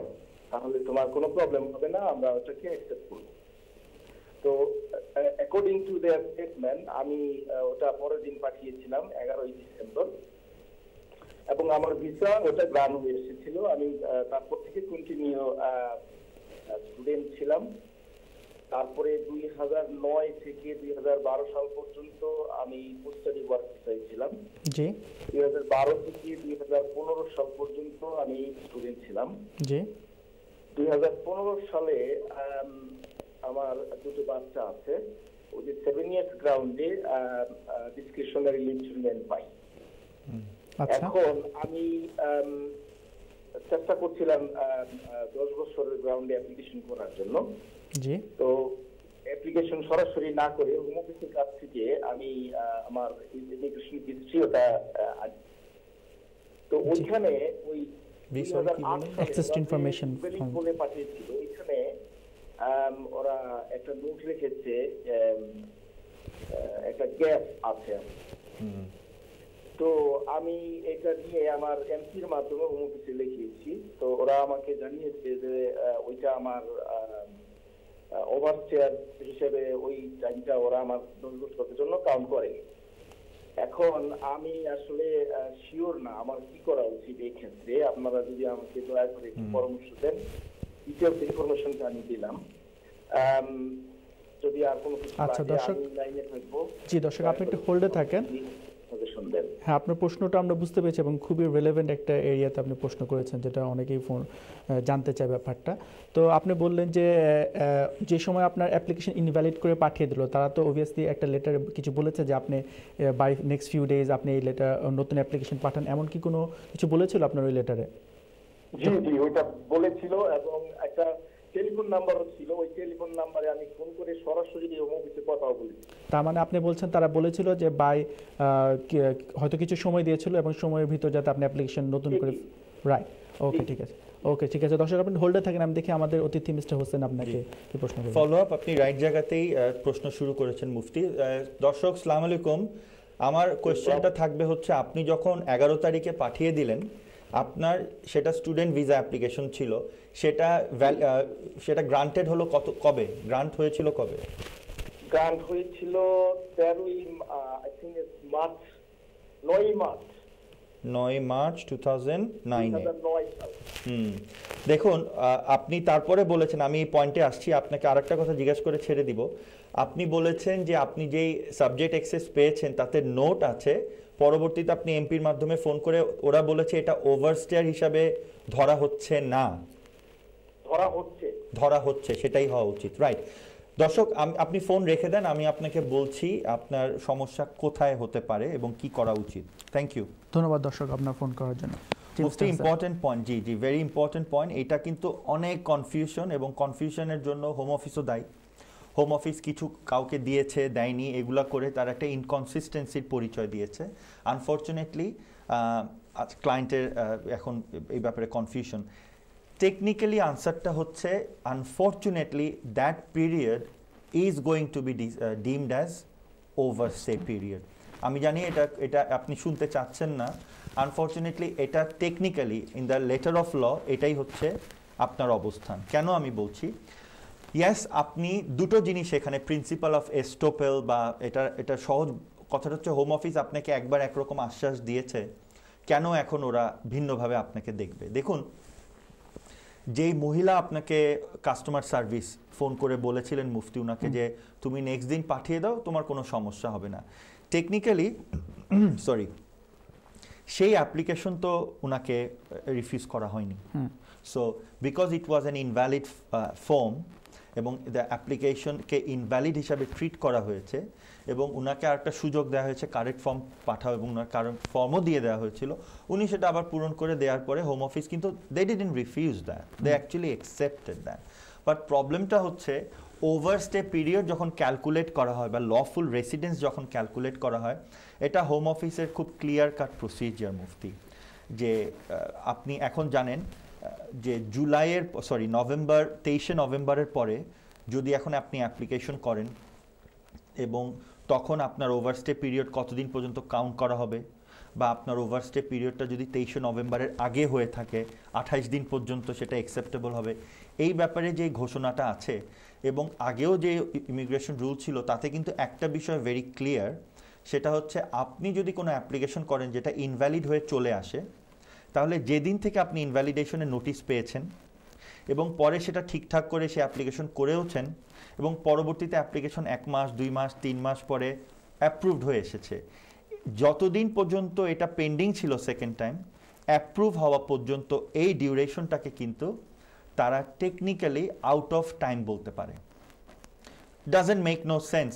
তাহলে তোমার কোনো প্রবলেম হবে না আমরা ওটাকে অ্যাকসেপ্ট করব। তো অ্যাকর্ডিং টু দেয়ার স্টেটমেন্ট আমি ওটা পরের দিন পাঠিয়েছিলাম এগারোই ডিসেম্বর এবং আমার ভিসা ওটা গ্রান হয়ে এসেছিল। আমি তারপর থেকে কন্টিনিউ স্টুডেন্ট ছিলাম। তারপরে দুই হাজার নয় থেকে দুই হাজার বারো সাল পর্যন্ত আমি পোস্টারি ওয়ার্ক ভিসায় ছিলাম। জি। দুই হাজার বারো থেকে দুই হাজার পনেরো সাল পর্যন্ত আমি স্টুডেন্ট ছিলাম। জি। দুই হাজার পনেরো সালে আমার দুটো বাচ্চা আছে। ওই যে সেভেন ইয়ার্স গ্রাউন্ডে ডিসক্রিপশনারি লিভ চিলড্রেন পাই। আচ্ছা। এখন আমি চেষ্টা করছিলাম দশ বছরের গ্রাউন্ডে অ্যাপ্লিকেশন করার জন্য। জি। তো অ্যাপ্লিকেশন সরাসরি না করে হোম অফিসের কাছ থেকে আমি আমার ইমিগ্রেশন হিস্ট্রি ওটা তো ওইখানে ওই বিষয় কি 2008 বলে? সালে Access to ওরা পাঠিয়েছিল। একটা নোট রেখেছে একটা গ্যাপ আছে। তো আমি এটা নিয়ে আমার এমপির মাধ্যমে হোম অফিসে লিখিয়েছি। তো ওরা আমাকে জানিয়েছে যে আহ, ওইটা আমার ওভারস্টেয়ার হিসেবে ওই টাইমটা ওরা আমার দশ বছরের জন্য কাউন্ট করেনি। এখন আমি আসলে শিওর না আমার কি করা উচিত এই ক্ষেত্রে। আপনারা যদি আমাকে দয়া করে একটু পরামর্শ দেন ডিটেলস ইনফরমেশনটা আমি দিলাম। যদি আর কোনো কিছু আচ্ছা, দর্শক- আমি লাইনে থাকব। জি, দর্শক, আপনি একটু হোল্ডে থাকেন। হ্যাঁ আপনার প্রশ্নটা আমরা বুঝতে পেরেছি এবং খুবই রেলেভেন্ট একটা এরিয়াতে আপনি প্রশ্ন করেছেন যেটা অনেকেই ফোন জানতে চায় ব্যাপারটা। তো আপনি বললেন যে যে সময় আপনার অ্যাপ্লিকেশন ইনভ্যালিড করে পাঠিয়ে দিল তারা তো অবভিয়াসলি একটা লেটার কিছু বলেছে যে আপনি বাই নেক্সট ফিউ ডেজ আপনি এই লেটার নতুন অ্যাপ্লিকেশন পাঠান। এমন কি কোনো কিছু বলেছিল আপনার ওই লেটারে জি জি ওইটা বলেছিল এবং একটা টেলিফোন নাম্বারও ছিল ওই টেলিফোন নাম্বারে আমি ফোন করে সরাসরি হোম অফিসে কথাও বলেছি। তার মানে আপনি বলছেন তারা বলেছিল যে বাই হয়তো কিছু সময় দিয়েছিল এবং সময়ের ভিতর যাতে আপনি অ্যাপ্লিকেশন নতুন করে রাইট ওকে ঠিক আছে। ওকে ঠিক আছে। দর্শক আপনি হোল্ডে থাকেন আমি দেখি আমাদের অতিথি মিস্টার হোসেন আপনাকে কি প্রশ্ন করবেন। ফলো আপ আপনি রাইট জায়গাতেই প্রশ্ন শুরু করেছেন মুফতি। আহ, দর্শক সালাম আলাইকুম। আমার কোয়েশ্চেনটা থাকবে হচ্ছে আপনি যখন এগারো তারিখে পাঠিয়ে দিলেন আপনার সেটা স্টুডেন্ট ভিসা অ্যাপ্লিকেশন ছিল, সেটা সেটা গ্রান্টেড হলো কত, কবে? গ্রান্ট হয়েছিল কবে? গ্রান্ট হয়েছিল তেরোই আই থিঙ্ক মার্চ নয়ই মার্চ নয় মার্চ টু থাউজেন্ড নাইনে হুম। দেখুন আপনি তারপরে বলেছেন আমি এই পয়েন্টে আসছি আপনাকে আরেকটা কথা জিজ্ঞেস করে ছেড়ে দিব। আপনি বলেছেন যে আপনি যেই সাবজেক্ট এক্সেস পেয়েছেন তাতে নোট আছে পরবর্তীতে আপনি এমপির মাধ্যমে ফোন করে ওরা বলেছে এটা ওভারস্টেয়ার হিসাবে ধরা হচ্ছে না। ধরা হচ্ছে। ধরা হচ্ছে সেটাই হওয়া উচিত রাইট দর্শক আম- আপনি ফোন রেখে দেন আমি আপনাকে বলছি আপনার সমস্যা কোথায় হতে পারে এবং কি করা উচিত। থ্যাংক ইউ ধন্যবাদ দর্শক আপনার ফোন করার জন্য। মোস্ট ইম্পর্টেন্ট পয়েন্ট জি জি ভেরি ইম্পর্টেন্ট পয়েন্ট এটা কিন্তু অনেক কনফিউশন এবং কনফিউশনের জন্য হোম অফিসও দায়ী। হোম অফিস কিছু কাউকে দিয়েছে দেয়নি এগুলা করে তার একটা ইনকনসিস্টেন্সির পরিচয় দিয়েছে। আনফর্চুনেটলি ক্লায়েন্টের এখন এই ব্যাপারে কনফিউশন টেকনিক্যালি আনসারটা হচ্ছে unfortunately that period is going to be deemed as overstay period আমি জানি এটা এটা আপনি শুনতে চাচ্ছেন না। আনফর্চুনেটলি এটা technically in the letter of law এটাই হচ্ছে আপনার অবস্থান। কেন আমি বলছি? ইয়াস আপনি দুটো জিনিস এখানে প্রিন্সিপাল অফ এস্টোপেল বা এটা এটা সহজ কথাটা হচ্ছে হোম অফিস আপনাকে একবার একরকম আশ্বাস দিয়েছে। কেন এখন ওরা ভিন্নভাবে আপনাকে দেখবে? দেখুন যেই মহিলা আপনাকে কাস্টমার সার্ভিস ফোন করে বলেছিলেন মুফতি উনাকে যে তুমি নেক্সট দিন পাঠিয়ে দাও তোমার কোনো সমস্যা হবে না। টেকনিক্যালি সরি সেই অ্যাপ্লিকেশন তো উনাকে রিফিউজ করা হয়নি। So because it was an invalid form এবং দ্য অ্যাপ্লিকেশনকে ইনভ্যালিড হিসাবে ট্রিট করা হয়েছে এবং উনাকে আরেকটা সুযোগ দেওয়া হয়েছে কারেক্ট ফর্ম পাঠাও এবং উনার কারণ ফর্মও দিয়ে দেওয়া হয়েছিল। উনি সেটা আবার পূরণ করে দেওয়ার পরে হোম অফিস কিন্তু they didn't refuse that they actually accepted that but প্রবলেমটা হচ্ছে ওভারস্টে পিরিয়ড যখন ক্যালকুলেট করা হয় বা লফুল রেসিডেন্স যখন ক্যালকুলেট করা হয় এটা হোম অফিসের খুব ক্লিয়ার কাট প্রসিজিয়ার মুফতি যে আপনি এখন জানেন যে জুলাইয়ের সরি নভেম্বর তেইশে নভেম্বরের পরে যদি এখন আপনি অ্যাপ্লিকেশন করেন এবং তখন আপনার ওভারস্টে পিরিয়ড কতদিন পর্যন্ত কাউন্ট করা হবে? বা আপনার ওভারস্টে পিরিয়ডটা যদি তেইশে নভেম্বরের আগে হয়ে থাকে, আঠাইশ দিন পর্যন্ত সেটা অ্যাকসেপ্টেবল হবে। এই ব্যাপারে যে ঘোষণাটা আছে এবং আগেও যে ইমিগ্রেশন রুল ছিল, তাতে কিন্তু একটা বিষয় ভেরি ক্লিয়ার সেটা হচ্ছে আপনি যদি কোনো অ্যাপ্লিকেশন করেন যেটা ইনভ্যালিড হয়ে চলে আসে, তাহলে যেদিন থেকে আপনি ইনভ্যালিডেশনের নোটিশ পেয়েছেন এবং পরে সেটা ঠিকঠাক করে সে অ্যাপ্লিকেশন করেওছেন এবং পরবর্তীতে অ্যাপ্লিকেশন এক মাস, দুই মাস, তিন মাস পরে অ্যাপ্রুভড হয়ে এসেছে। যতদিন পর্যন্ত এটা পেন্ডিং ছিল সেকেন্ড টাইম অ্যাপ্রুভ হওয়া পর্যন্ত এই ডিউরেশনটাকে কিন্তু তারা টেকনিক্যালি আউট অফ টাইম বলতে পারে। Doesn't make no sense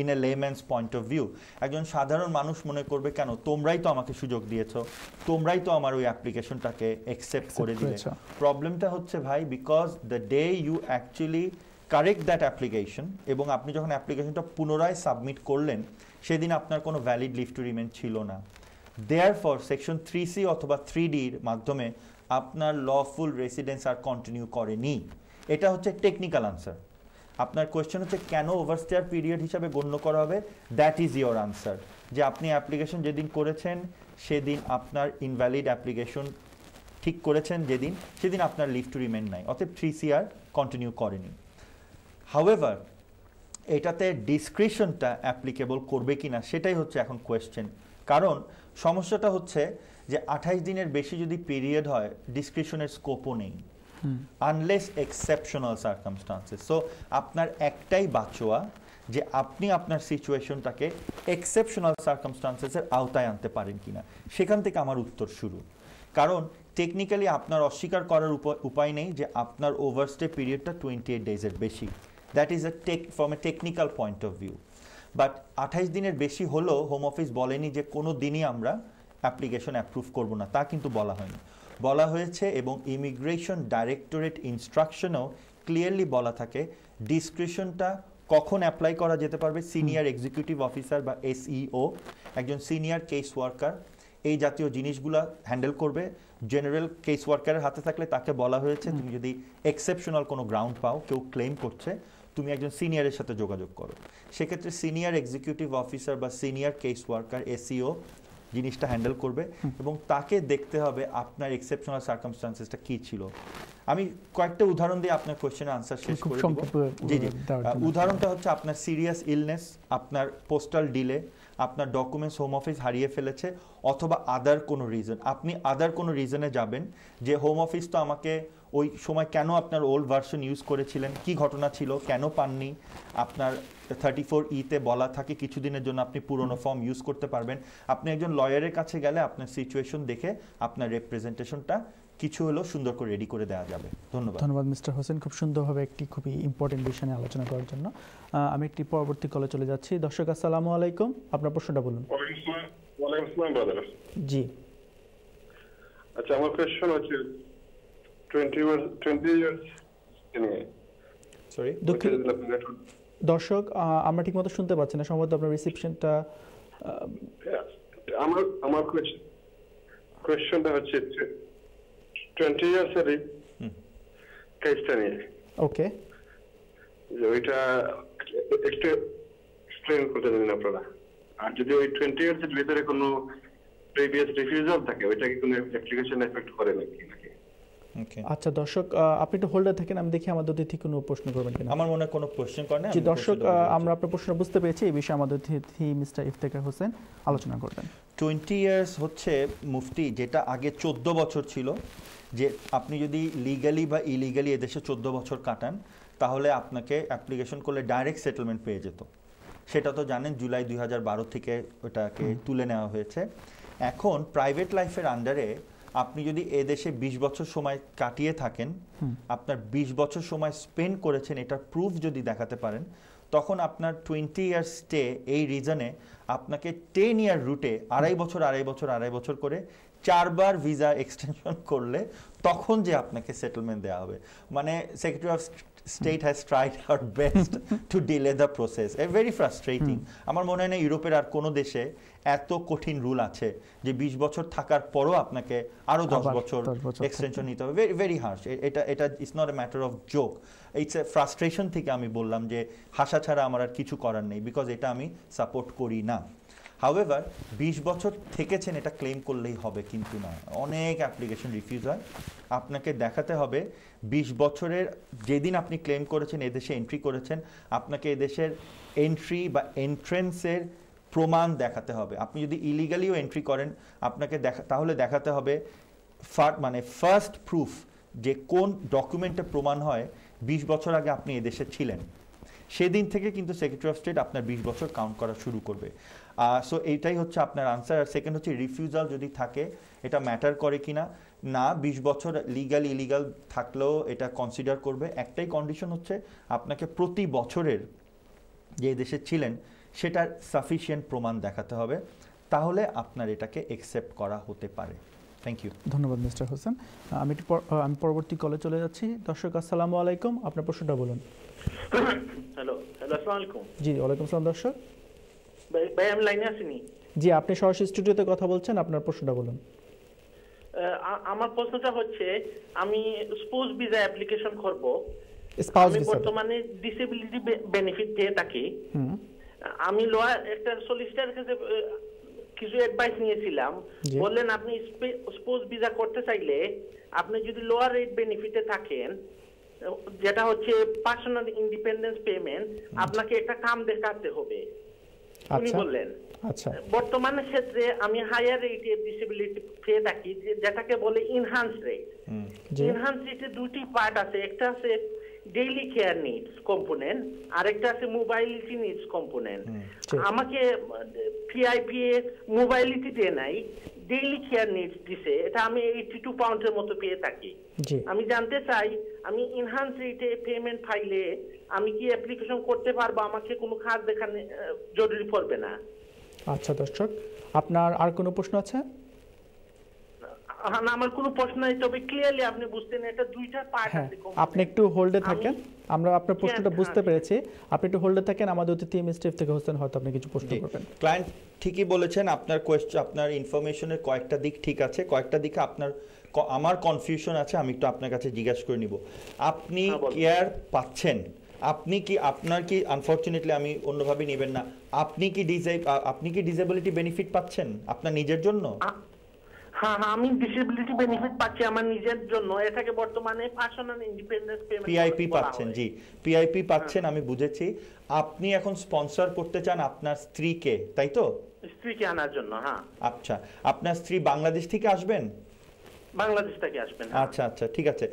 in a layman's point of view একজন সাধারণ মানুষ মনে করবে কেন? তোমরাই তো আমাকে সুযোগ দিয়েছ। তোমরাই তো আমার ওই অ্যাপ্লিকেশনটাকে অ্যাকসেপ্ট করে দিলে। প্রবলেমটা হচ্ছে ভাই because the day you actually correct that application এবং আপনি যখন অ্যাপ্লিকেশনটা পুনরায় সাবমিট করলেন সেদিন আপনার কোনো ভ্যালিড লিভ টু রিমেন ছিল না। There for section three C অথবা থ্রি ডির মাধ্যমে আপনার লফুল রেসিডেন্স আর কন্টিনিউ করেনি। এটা হচ্ছে টেকনিক্যাল আনসার আপনার কোয়েশ্চেন হচ্ছে, কেন ওভারস্টেয়ার পিরিয়ড হিসাবে গণ্য করা হবে? দ্যাট ইজ ইয়োর আনসার যে আপনি অ্যাপ্লিকেশন যেদিন করেছেন, সেদিন আপনার ইনভ্যালিড অ্যাপ্লিকেশন ঠিক করেছেন, যেদিন, সেদিন আপনার লিভ টু রিমেন নাই। অতএব থ্রি সি আর কন্টিনিউ করেনি। হাউএভার এটাতে ডিসক্রিশনটা অ্যাপ্লিকেবল করবে কিনা, সেটাই হচ্ছে এখন কোয়েশ্চেন কারণ সমস্যাটা হচ্ছে যে আঠাইশ দিনের বেশি যদি পিরিয়ড হয় ডিসক্রিপশনের স্কোপও নেই। আনলেস এক্সেপশনাল সার্কামস্টান্সেস সো আপনার একটাই বাঁচোয়া যে আপনি আপনার সিচুয়েশনটাকে এক্সেপশনাল সার্কামস্টান্সেসের আওতায় আনতে পারেন কিনা। সেখান থেকে আমার উত্তর শুরু। কারণ টেকনিক্যালি আপনার অস্বীকার করার উপ- উপায় নেই যে আপনার ওভারস্টে পিরিয়ডটা টোয়েন্টি এইট ডেজের বেশি। That is a take from a technical point of view but আঠাইশ দিনের বেশি হলেও হোম অফিস বলেনি যে কোনো দিনই আমরা অ্যাপ্লিকেশন অ্যাপ্রুভ করব না। তা কিন্তু বলা হয়নি। বলা হয়েছে এবং ইমিগ্রেশন ডাইরেক্টরেট ইনস্ট্রাকশনেও ক্লিয়ারলি বলা থাকে। ডিসক্রিপশনটা কখন অ্যাপ্লাই করা যেতে পারবে? সিনিয়র এক্সিকিউটিভ অফিসার বা এসইও একজন সিনিয়র কেস ওয়ার্কার এই জাতীয় জিনিসগুলো হ্যান্ডেল করবে। জেনারেল কেস ওয়ার্কারের হাতে থাকলে তাকে বলা হয়েছে। তুমি যদি এক্সেপশনাল কোনো গ্রাউন্ড পাও কেউ ক্লেম করছে তুমি একজন সিনিয়রের সাথে যোগাযোগ করো। সেক্ষেত্রে সিনিয়র এক্সিকিউটিভ অফিসার বা সিনিয়র কেস ওয়ার্কার এসিও জিনিসটা হ্যান্ডেল করবে এবং তাকে দেখতে হবে আপনার এক্সেপশনাল সার্কামস্টান্সেসটা কী ছিল। আমি কয়েকটা উদাহরণ দিয়ে আপনার কোয়েশ্চেনের আনসার শেষ করে দিব। জি জি। উদাহরণটা হচ্ছে আপনার সিরিয়াস ইলনেস আপনার পোস্টাল ডিলে আপনার ডকুমেন্টস হোম অফিস হারিয়ে ফেলেছে অথবা আদার কোনো রিজন আপনি আদার কোনো রিজনে যাবেন যে হোম অফিস তো আমাকে ওই সময় কেন আপনার ওল্ড ভার্সন ইউজ করেছিলেন? কি ঘটনা ছিল? কেন পাননি? আপনার থার্টি ফোর ইতে বলা থাকে কিছুদিনের জন্য আপনি পুরনো ফর্ম ইউজ করতে পারবেন। আপনি একজন লয়ারের কাছে গেলে আপনার সিচুয়েশন দেখে আপনার রেপ্রেজেন্টেশনটা কিছু হলেও সুন্দর করে রেডি করে দেওয়া যাবে। ধন্যবাদ। ধন্যবাদ মিস্টার হোসেন। খুব সুন্দরভাবে একটি খুবই ইম্পর্টেন্ট বিষয় নিয়ে আলোচনা করার জন্য। আমি একটি পরবর্তী কলে চলে যাচ্ছি। দর্শক আসসালামু আলাইকুম। আপনার প্রশ্নটা বলুন। জি। আচ্ছা আমার কোয়েশ্চন হচ্ছে টোয়েন্টি টোয়েন্টি ইয়ার্স নিয়ে সরি দুঃখিত। দর্শক আমরা ঠিকমতো শুনতে পাচ্ছি না সম্ভবত আপনার রিসিপশনটা আমার আমার কোয়েশ্চনটা হচ্ছে টোয়েন্টি ইয়ার্স এর হুম। কেসটা নিয়ে। ওকে যে ওইটা একটু এক্সপ্লেন করতে দিন আপনারা। আর যদি ওই টোয়েন্টি ইয়ার্স এর ভিতরে কোনো প্রিভিয়াস রিফিউজাল থাকে ওইটা কি কোনো অ্যাপ্লিকেশন এফেক্ট করে নাকি? আচ্ছা দর্শক আপনি একটু হোল্ডার থাকেন আমি দেখি আমাদের অতিথি কোনো প্রশ্ন করবেন কিনা। আমার মনে হয় কোনো কোশ্চেন করে না জি দর্শক। আমরা আপনার প্রশ্ন বুঝতে পেরেছি এই বিষয়ে আমাদের অতিথি মিস্টার ইফতেকার হোসেন আলোচনা করবেন। টোয়েন্টি ইয়ার্স হচ্ছে মুফতি যেটা আগে চোদ্দ বছর ছিল যে আপনি যদি লিগালি বা ইলিগালি এদেশে চোদ্দ বছর কাটান তাহলে আপনাকে অ্যাপ্লিকেশন করলে ডাইরেক্ট সেটেলমেন্ট পেয়ে যেত। সেটা তো জানেন জুলাই দুই হাজার বারো থেকে ওটাকে তুলে নেওয়া হয়েছে। এখন প্রাইভেট লাইফের আন্ডারে আপনি যদি এদেশে বিশ বছর সময় কাটিয়ে থাকেন আপনার বিশ বছর সময় স্পেন্ড করেছেন এটার প্রুফ যদি দেখাতে পারেন তখন আপনার টোয়েন্টি ইয়ার স্টে এই রিজনে আপনাকে টেন ইয়ার রুটে আড়াই বছর আড়াই বছর আড়াই বছর করে চারবার ভিসা এক্সটেনশন করলে তখন যে আপনাকে সেটেলমেন্ট দেওয়া হবে। মানে secretary of state has tried her best to delay the process a very frustrating আমার মনে হয় না ইউরোপের আর কোনো দেশে এত কঠিন রুল আছে যে বিশ বছর থাকার পরও আপনাকে আরও দশ বছর 10 বছর এক্সটেনশন নিতে হবে। ভেরি ভেরি হার্শ এটা এটা it's not a matter of joke it's a frustration থেকে আমি বললাম যে হাসা ছাড়া আমার আর কিছু করার নেই বিকজ এটা আমি সাপোর্ট করি না। হাউএভার বিশ বছর থেকেছেন এটা ক্লেম করলেই হবে, কিন্তু না অনেক অ্যাপ্লিকেশন রিফিউজ হয়। আপনাকে দেখাতে হবে, বিশ বছরের যেদিন আপনি ক্লেম করেছেন, এদেশে এন্ট্রি করেছেন, আপনাকে এদেশের এন্ট্রি বা এন্ট্রেন্সের প্রমাণ দেখাতে হবে। আপনি যদি ইলিগালিও এন্ট্রি করেন, আপনাকে দেখা, তাহলে দেখাতে হবে মানে ফার্স্ট প্রুফ যে কোন ডকুমেন্টে প্রমাণ হয়, বিশ বছর আগে আপনি এদেশে ছিলেন। সেদিন থেকে কিন্তু সেক্রেটারি অফ স্টেট আপনার বিশ বছর কাউন্ট করা শুরু করবে। সো এইটাই হচ্ছে আপনার আনসার আর সেকেন্ড হচ্ছে রিফিউজাল যদি থাকে এটা ম্যাটার করে কিনা? না না বিশ বছর লিগাল ইলিগাল থাকলেও এটা কনসিডার করবে। একটাই কন্ডিশন হচ্ছে আপনাকে প্রতি বছরের যে দেশে ছিলেন সেটার সাফিসিয়েন্ট প্রমাণ দেখাতে হবে। তাহলে আপনার এটাকে একসেপ্ট করা হতে পারে। থ্যাংক ইউ ধন্যবাদ মিস্টার হোসেন। আমি একটু আমি পরবর্তী কলে চলে যাচ্ছি। দর্শক আসসালামু আলাইকুম। আপনার প্রশ্নটা বলুন। হ্যালো হ্যালো আসসালামু আলাইকুম। জি ওয়ালাইকুম আসসালাম দর্শক। ভাই আমি লাইনে আসিনি জি আপনি সরাসরি স্টুডিওতে কথা বলছেন আপনার প্রশ্নটা বলুন। আমার প্রশ্নটা হচ্ছে আমি স্পোজ ভিসা অ্যাপ্লিকেশন করব। আমি বর্তমানে ডিসেবিলিটি বেনিফিট দিয়ে থাকি। আমি লয়ার একটা সলিসিটার কাছে কিছু অ্যাডভাইস নিয়েছিলাম। বললেন আপনি স্পোজ ভিসা করতে চাইলে আপনি যদি লোয়ার রেট বেনিফিটে থাকেন যেটা হচ্ছে পার্সোনাল ইন্ডিপেন্ডেন্স পেমেন্ট আপনাকে একটা কাম দেখাতে হবে। উনি আচ্ছা। বললেন। আচ্ছা। বর্তমানের ক্ষেত্রে আমি হায়ার রেট ডিসেবিলিটি পেয়ে থাকি যেটাকে বলে ইনহান্স রেট ইনহান্স রেটে দুটি পার্ট আছে একটা আছে ডেইলি কেয়ার নিডস কম্পোনেন্ট আরেকটা আছে মোবাইলিটি নিডস কম্পোনেন্ট আমাকে পিআইপি মোবাইলিটিতে নাই ডেইলি কেয়ার নিডস দিছে এটা আমি এইটি টু পাউন্ডের মতো পেয়ে থাকি। জি। আমি জানতে চাই আমি ইনহান্স রেটে পেমেন্ট ফাইলে আমি কি অ্যাপ্লিকেশন করতে পারব? আমাকে কোনো খাত দেখানে জরুরি পড়বে না। আচ্ছা দর্শক আপনার আর কোনো প্রশ্ন আছে? আমার কোনো প্রশ্ন নেই তবে ক্লিয়ারলি আপনি বুঝতেন এটা দুইটা পার্ট হ্যাঁ আছে আপনি একটু হোল্ডে থাকেন। আমরা আপনার প্রশ্নটা হ্যাঁ, বুঝতে হ্যাঁ। পেরেছি। আপনি একটু হোল্ডে থাকেন আমাদের অতিথি মিস্টেফ থেকে হোসেন হয়তো আপনি কিছু প্রশ্ন করবেন। ক্লায়েন্ট ঠিকই বলেছেন আপনার কোয়েশ্চেন আপনার ইনফরমেশনের কয়েকটা দিক ঠিক আছে কয়েকটা দিকে আপনার আমার কনফিউশন আছে আমি একটু আপনার কাছে জিজ্ঞাসা করে নিব। আপনি কেয়ার পাচ্ছেন? আপনি কি আপনার কি আনফরচুনেটলি আমি অন্যভাবে নেবেন না আপনি কি আপনি কি ডিসেবিলিটি বেনিফিট পাচ্ছেন আপনার নিজের জন্য? হ্যাঁ হ্যাঁ আমি ডিসেবিলিটি বেনিফিট পাচ্ছি আমার নিজের জন্য। এটাকে বর্তমানে পার্সোনাল ইন্ডিপেন্ডেন্স পেমেন্ট পিআইপি পাচ্ছেন জি। পিআইপি পাচ্ছেন আমি বুঝেছি। আপনি এখন স্পন্সর করতে চান আপনার স্ত্রীকে তাই তো? স্ত্রীকে আনার জন্য হ্যাঁ। আচ্ছা আপনার স্ত্রী বাংলাদেশ থেকে আসবেন? বাংলাদেশ থেকে আসবেন হ্যাঁ। আচ্ছা আচ্ছা ঠিক আছে।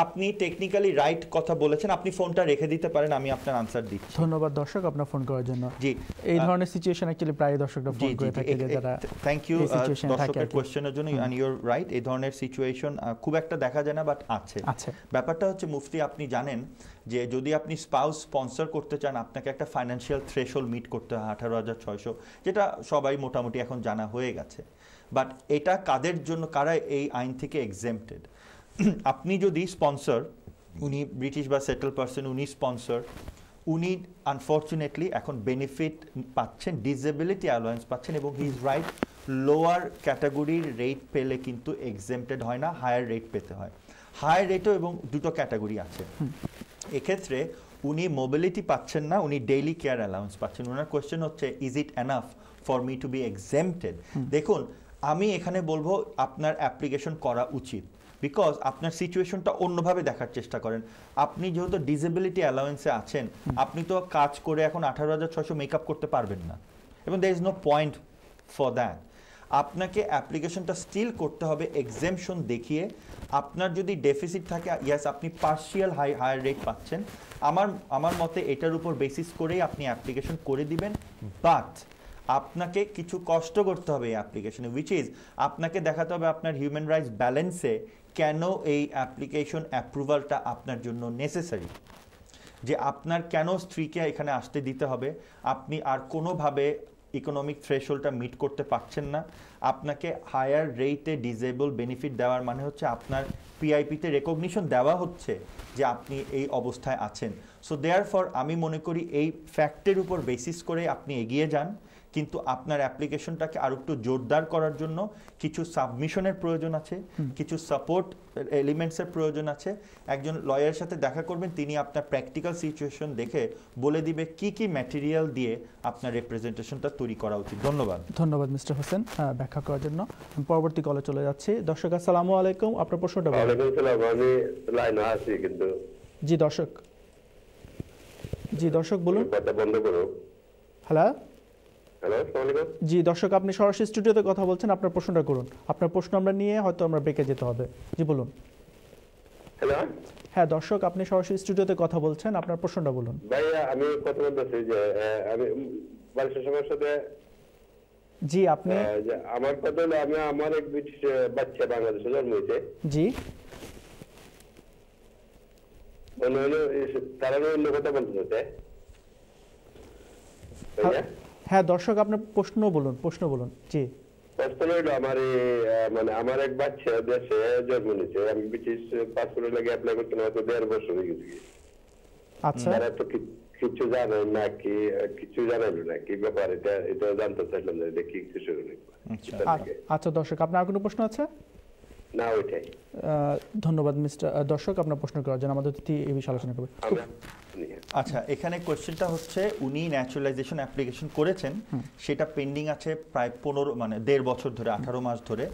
আপনি টেকনিক্যালি রাইট কথা বলেছেন আপনি ফোনটা রেখে দিতে পারেন আমি আপনার আনসার দিচ্ছি। ধন্যবাদ দর্শক আপনার ফোন করার জন্য। জি এই ধরনের সিচুয়েশন অ্যাকচুয়ালি প্রায় দর্শকরা ফোন করে থাকে যারা থ্যাংক ইউ দর্শকের কোশ্চেনের জন্য অ্যান্ড ইউর রাইট এই ধরনের সিচুয়েশন খুব একটা দেখা যায় না বাট আছে। ব্যাপারটা হচ্ছে মুফতি আপনি জানেন যে যদি আপনি স্পাউস স্পন্সর করতে চান আপনাকে একটা ফাইন্যান্সিয়াল থ্রেশল মিট করতে হয় আঠারো হাজার ছয়শো যেটা সবাই মোটামুটি এখন জানা হয়ে গেছে। বাট এটা কাদের জন্য কারা এই আইন থেকে এক্সেম্পটেড আপনি যদি স্পন্সর উনি ব্রিটিশ বা সেটেল পার্সন উনি স্পন্সর উনি আনফর্চুনেটলি এখন বেনিফিট পাচ্ছেন ডিসেবিলিটি অ্যালোয়েন্স পাচ্ছেন এবং হি ইজ রাইট লোয়ার ক্যাটাগরির রেট পেলে কিন্তু এক্সেম্পটেড হয় না হায়ার রেট পেতে হয়। হায়ার রেটও এবং দুটো ক্যাটাগরি আছে। এক্ষেত্রে উনি মোবিলিটি পাচ্ছেন না উনি ডেইলি কেয়ার অ্যালাউন্স পাচ্ছেন। ওনার কোয়েশ্চেন হচ্ছে is it enough for me to be exempted দেখুন আমি এখানে বলব আপনার অ্যাপ্লিকেশন করা উচিত। বিকজ আপনার সিচুয়েশনটা অন্যভাবে দেখার চেষ্টা করেন। আপনি যেহেতু ডিসেবিলিটি অ্যালাউয়েন্সে আছেন আপনি তো কাজ করে এখন আঠারো হাজার ছয়শো মেকআপ করতে পারবেন না। এবং there is no point for that আপনাকে অ্যাপ্লিকেশনটা স্টিল করতে হবে এক্সেমশন দেখিয়ে। আপনার যদি ডেফিসিট থাকে ইয়াস আপনি পার্শিয়াল হাই হায়ার রেট পাচ্ছেন। আমার আমার মতে এটার উপর বেসিস করেই আপনি অ্যাপ্লিকেশন করে দিবেন। বাট আপনাকে কিছু কষ্ট করতে হবে এই অ্যাপ্লিকেশনে উইচ ইজ আপনাকে দেখাতে হবে আপনার হিউম্যান রাইটস ব্যালেন্সে কেন এই অ্যাপ্লিকেশন অ্যাপ্রুভালটা আপনার জন্য নেসেসারি যে আপনার কেন স্ত্রীকে এখানে আসতে দিতে হবে? আপনি আর কোনোভাবে ইকোনমিক থ্রেশোল্ডটা মিট করতে পারছেন না। আপনাকে হায়ার রেটে ডিজেবল বেনিফিট দেওয়ার মানে হচ্ছে আপনার পিআইপিতে রেকগনিশন দেওয়া হচ্ছে যে আপনি এই অবস্থায় আছেন। সো দেয়ার ফর আমি মনে করি এই ফ্যাক্টের উপর বেসিস করে আপনি এগিয়ে যান। কিন্তু আপনার অ্যাপ্লিকেশনটাকে আরও একটু জোরদার করার জন্য কিছু সাবমিশনের প্রয়োজন আছে কিছু সাপোর্ট এলিমেন্টসের প্রয়োজন আছে। একজন লয়ারের সাথে দেখা করবেন তিনি আপনার প্র্যাকটিক্যাল সিচুয়েশন দেখে বলে দিবে কি কি ম্যাটেরিয়াল দিয়ে আপনার রিপ্রেজেন্টেশনটা তৈরি করা উচিত। ধন্যবাদ। ধন্যবাদ মিস্টার হোসেন ব্যাখ্যা করার জন্য। আমি পরবর্তী কলে চলে যাচ্ছি। দর্শক আসসালামু আলাইকুম। আপনার প্রশ্নটা আমি লাইনে আছি কিন্তু। জি দর্শক। জি দর্শক বলুন। কথা বন্ধ করো হ্যালো? জি দর্শক আপনি সরাসরি স্টুডিওতে কথা বলছেন আপনার প্রশ্নটা করুন। আপনার প্রশ্ন আমরা নিয়ে হয়তো আমরা বেঁকে যেতে হবে। জি বলুন। হ্যালো হ্যাঁ দর্শক আপনি সরাসরি স্টুডিওতে কথা বলছেন আপনার প্রশ্নটা বলুন। ভাইয়া আমি কথা বলতেছি যে আমি বালিশের সময়ের সাথে জি আপনি? আমার কথা হলো আমি আমার এক বাচ্চা বাংলাদেশে জন্ম হয়েছে। জি। তারা অন্য কথা বলতে হ্যাঁ দর্শক আপনার প্রশ্ন বলুন প্রশ্ন বলুন। জি। প্রশ্ন হইল আমার মানে আমার এক বাচ্চা দেশে জন্ম নিয়েছে। আমি ব্রিটিশ পাসপোর্টের লাগে অ্যাপ্লাই করতে হয়তো দেড় বছর হয়ে গেছে। আচ্ছা। তারা তো কিছু জানে না কি কিছু জানালো না কি ব্যাপার এটা এটা জানতে চাইলাম যে কি কিছু আচ্ছা। আ- আচ্ছা দর্শক আপনার কোনো প্রশ্ন আছে? না ওইটাই ধন্যবাদ মিস্টার দর্শক আপনার প্রশ্ন করার জন্য আমাদের অতিথি এই বিষয়ে আলোচনা করবে। আচ্ছা এখানে কোয়েশ্চেনটা হচ্ছে উনি ন্যাচুরালাইজেশন অ্যাপ্লিকেশন করেছেন সেটা পেন্ডিং আছে প্রায় পনেরো মানে দেড় বছর ধরে আঠারো মাস ধরে।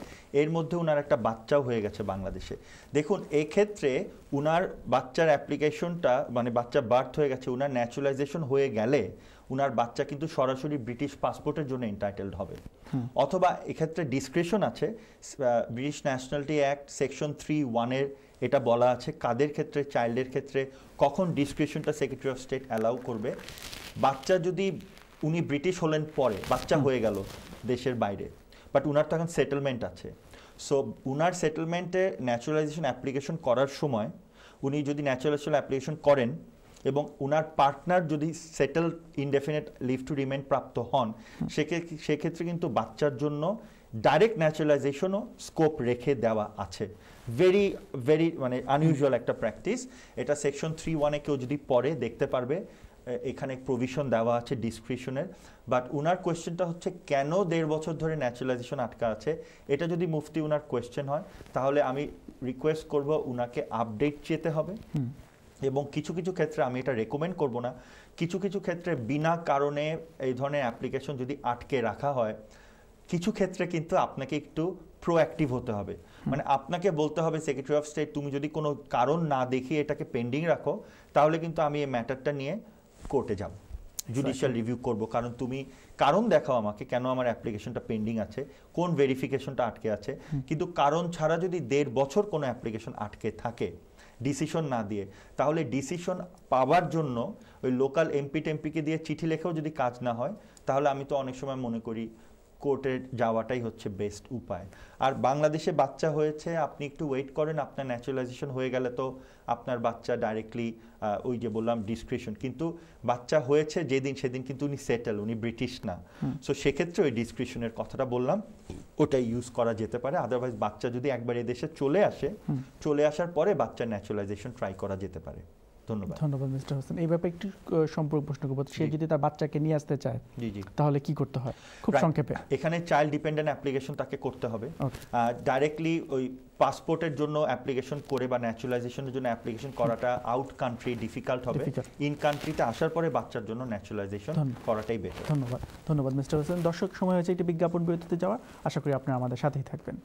এর মধ্যে উনার একটা বাচ্চাও হয়ে গেছে বাংলাদেশে। দেখুন এক্ষেত্রে উনার বাচ্চার অ্যাপ্লিকেশনটা মানে বাচ্চা বার্থ হয়ে গেছে উনার ন্যাচুরালাইজেশন হয়ে গেলে উনার বাচ্চা কিন্তু সরাসরি ব্রিটিশ পাসপোর্টের জন্য এন্টাইটেলড হবে। অথবা এক্ষেত্রে ডিসক্রিপশন আছে British nationality act section three ওয়ানের এটা বলা আছে কাদের ক্ষেত্রে চাইল্ডের ক্ষেত্রে কখন ডিসক্রিপশনটা সেক্রেটারি অফ স্টেট অ্যালাউ করবে। বাচ্চা যদি উনি ব্রিটিশ হলেন পরে বাচ্চা হয়ে গেল দেশের বাইরে বাট উনার তো এখন সেটেলমেন্ট আছে। সো উনার সেটেলমেন্টে ন্যাচুরালাইজেশন অ্যাপ্লিকেশন করার সময় উনি যদি ন্যাচুরালাইজেশন অ্যাপ্লিকেশন করেন এবং উনার পার্টনার যদি settle indefinite leave to remain প্রাপ্ত হন সেক্ষে- সেক্ষেত্রে কিন্তু বাচ্চার জন্য ডাইরেক্ট ন্যাচুরালাইজেশনও স্কোপ রেখে দেওয়া আছে। ভেরি ভেরি মানে আনইউজুয়াল একটা প্র্যাকটিস এটা সেকশন থ্রি ওয়ানে কেউ যদি পড়ে দেখতে পারবে এখানে প্রভিশন দেওয়া আছে ডিসক্রিপশনের বাট উনার কোয়েশ্চেনটা হচ্ছে কেন দেড় বছর ধরে ন্যাচুরালাইজেশন আটকা আছে? এটা যদি মুফতি উনার কোয়েশ্চেন হয় তাহলে আমি রিকোয়েস্ট করব উনাকে আপডেট চেতে হবে। এবং কিছু কিছু ক্ষেত্রে আমি এটা রেকমেন্ড করব না। কিছু কিছু ক্ষেত্রে বিনা কারণে এই ধরনের অ্যাপ্লিকেশন যদি আটকে রাখা হয় কিছু ক্ষেত্রে কিন্তু আপনাকে একটু প্রোঅ্যাক্টিভ হতে হবে। মানে আপনাকে বলতে হবে সেক্রেটারি অফ স্টেট তুমি যদি কোনো কারণ না দেখিয়ে এটাকে পেন্ডিং রাখো তাহলে কিন্তু আমি এই ম্যাটারটা নিয়ে কোর্টে যাব। জুডিশিয়াল রিভিউ করব। কারণ তুমি কারণ দেখাও আমাকে কেন আমার অ্যাপ্লিকেশনটা পেন্ডিং আছে কোন ভেরিফিকেশনটা আটকে আছে। কিন্তু কারণ ছাড়া যদি দেড় বছর কোনো অ্যাপ্লিকেশন আটকে থাকে ডিসিশন না দিয়ে। তাহলে ডিসিশন পাওয়ার জন্য ওই লোকাল এমপি টেমপিকে দিয়ে চিঠি লেখেও যদি কাজ না হয়, তাহলে আমি তো অনেক সময় মনে করি কোর্টে যাওয়াটাই হচ্ছে বেস্ট উপায়। আর বাংলাদেশে বাচ্চা হয়েছে আপনি একটু ওয়েট করেন আপনার ন্যাচুরালাইজেশন হয়ে গেলে তো আপনার বাচ্চা ডাইরেক্টলি ওই যে বললাম ডিসক্রিপশন কিন্তু বাচ্চা হয়েছে যেদিন সেদিন কিন্তু উনি সেটেল উনি ব্রিটিশ না। সো সেক্ষেত্রে ওই ডিসক্রিপশনের কথাটা বললাম ওটা ইউজ করা যেতে পারে। আদারওয়াইজ বাচ্চা যদি একবার এদেশে চলে আসে চলে আসার পরে বাচ্চার ন্যাচুরালাইজেশন ট্রাই করা যেতে পারে। ধন্যবাদ। ধন্যবাদ মিস্টার হোসেন। এই ব্যাপারে একটু সম্পর্ক প্রশ্ন করব। সে যদি তার বাচ্চাকে নিয়ে আসতে চায় জি জি। তাহলে কি করতে হয়? খুব সংক্ষেপে। এখানে চাইল্ড ডিপেন্ডেন্ট অ্যাপ্লিকেশন তাকে করতে হবে। ডাইরেক্টলি ওই পাসপোর্টের জন্য অ্যাপ্লিকেশন করে বা ন্যাচুরালাইজেশনের জন্য অ্যাপ্লিকেশন করাটা আউট কান্ট্রি ডিফিকাল্ট হবে। ইন কান্ট্রিতে আসার পরে বাচ্চার জন্য ন্যাচুরালাইজেশন করাটাই বেটার ধন্যবাদ। ধন্যবাদ মিস্টার হোসেন। দর্শক সময় হয়েছে একটি বিজ্ঞাপন বিরতিতে যাওয়ার আশা করি আপনারা আমাদের সাথেই থাকবেন।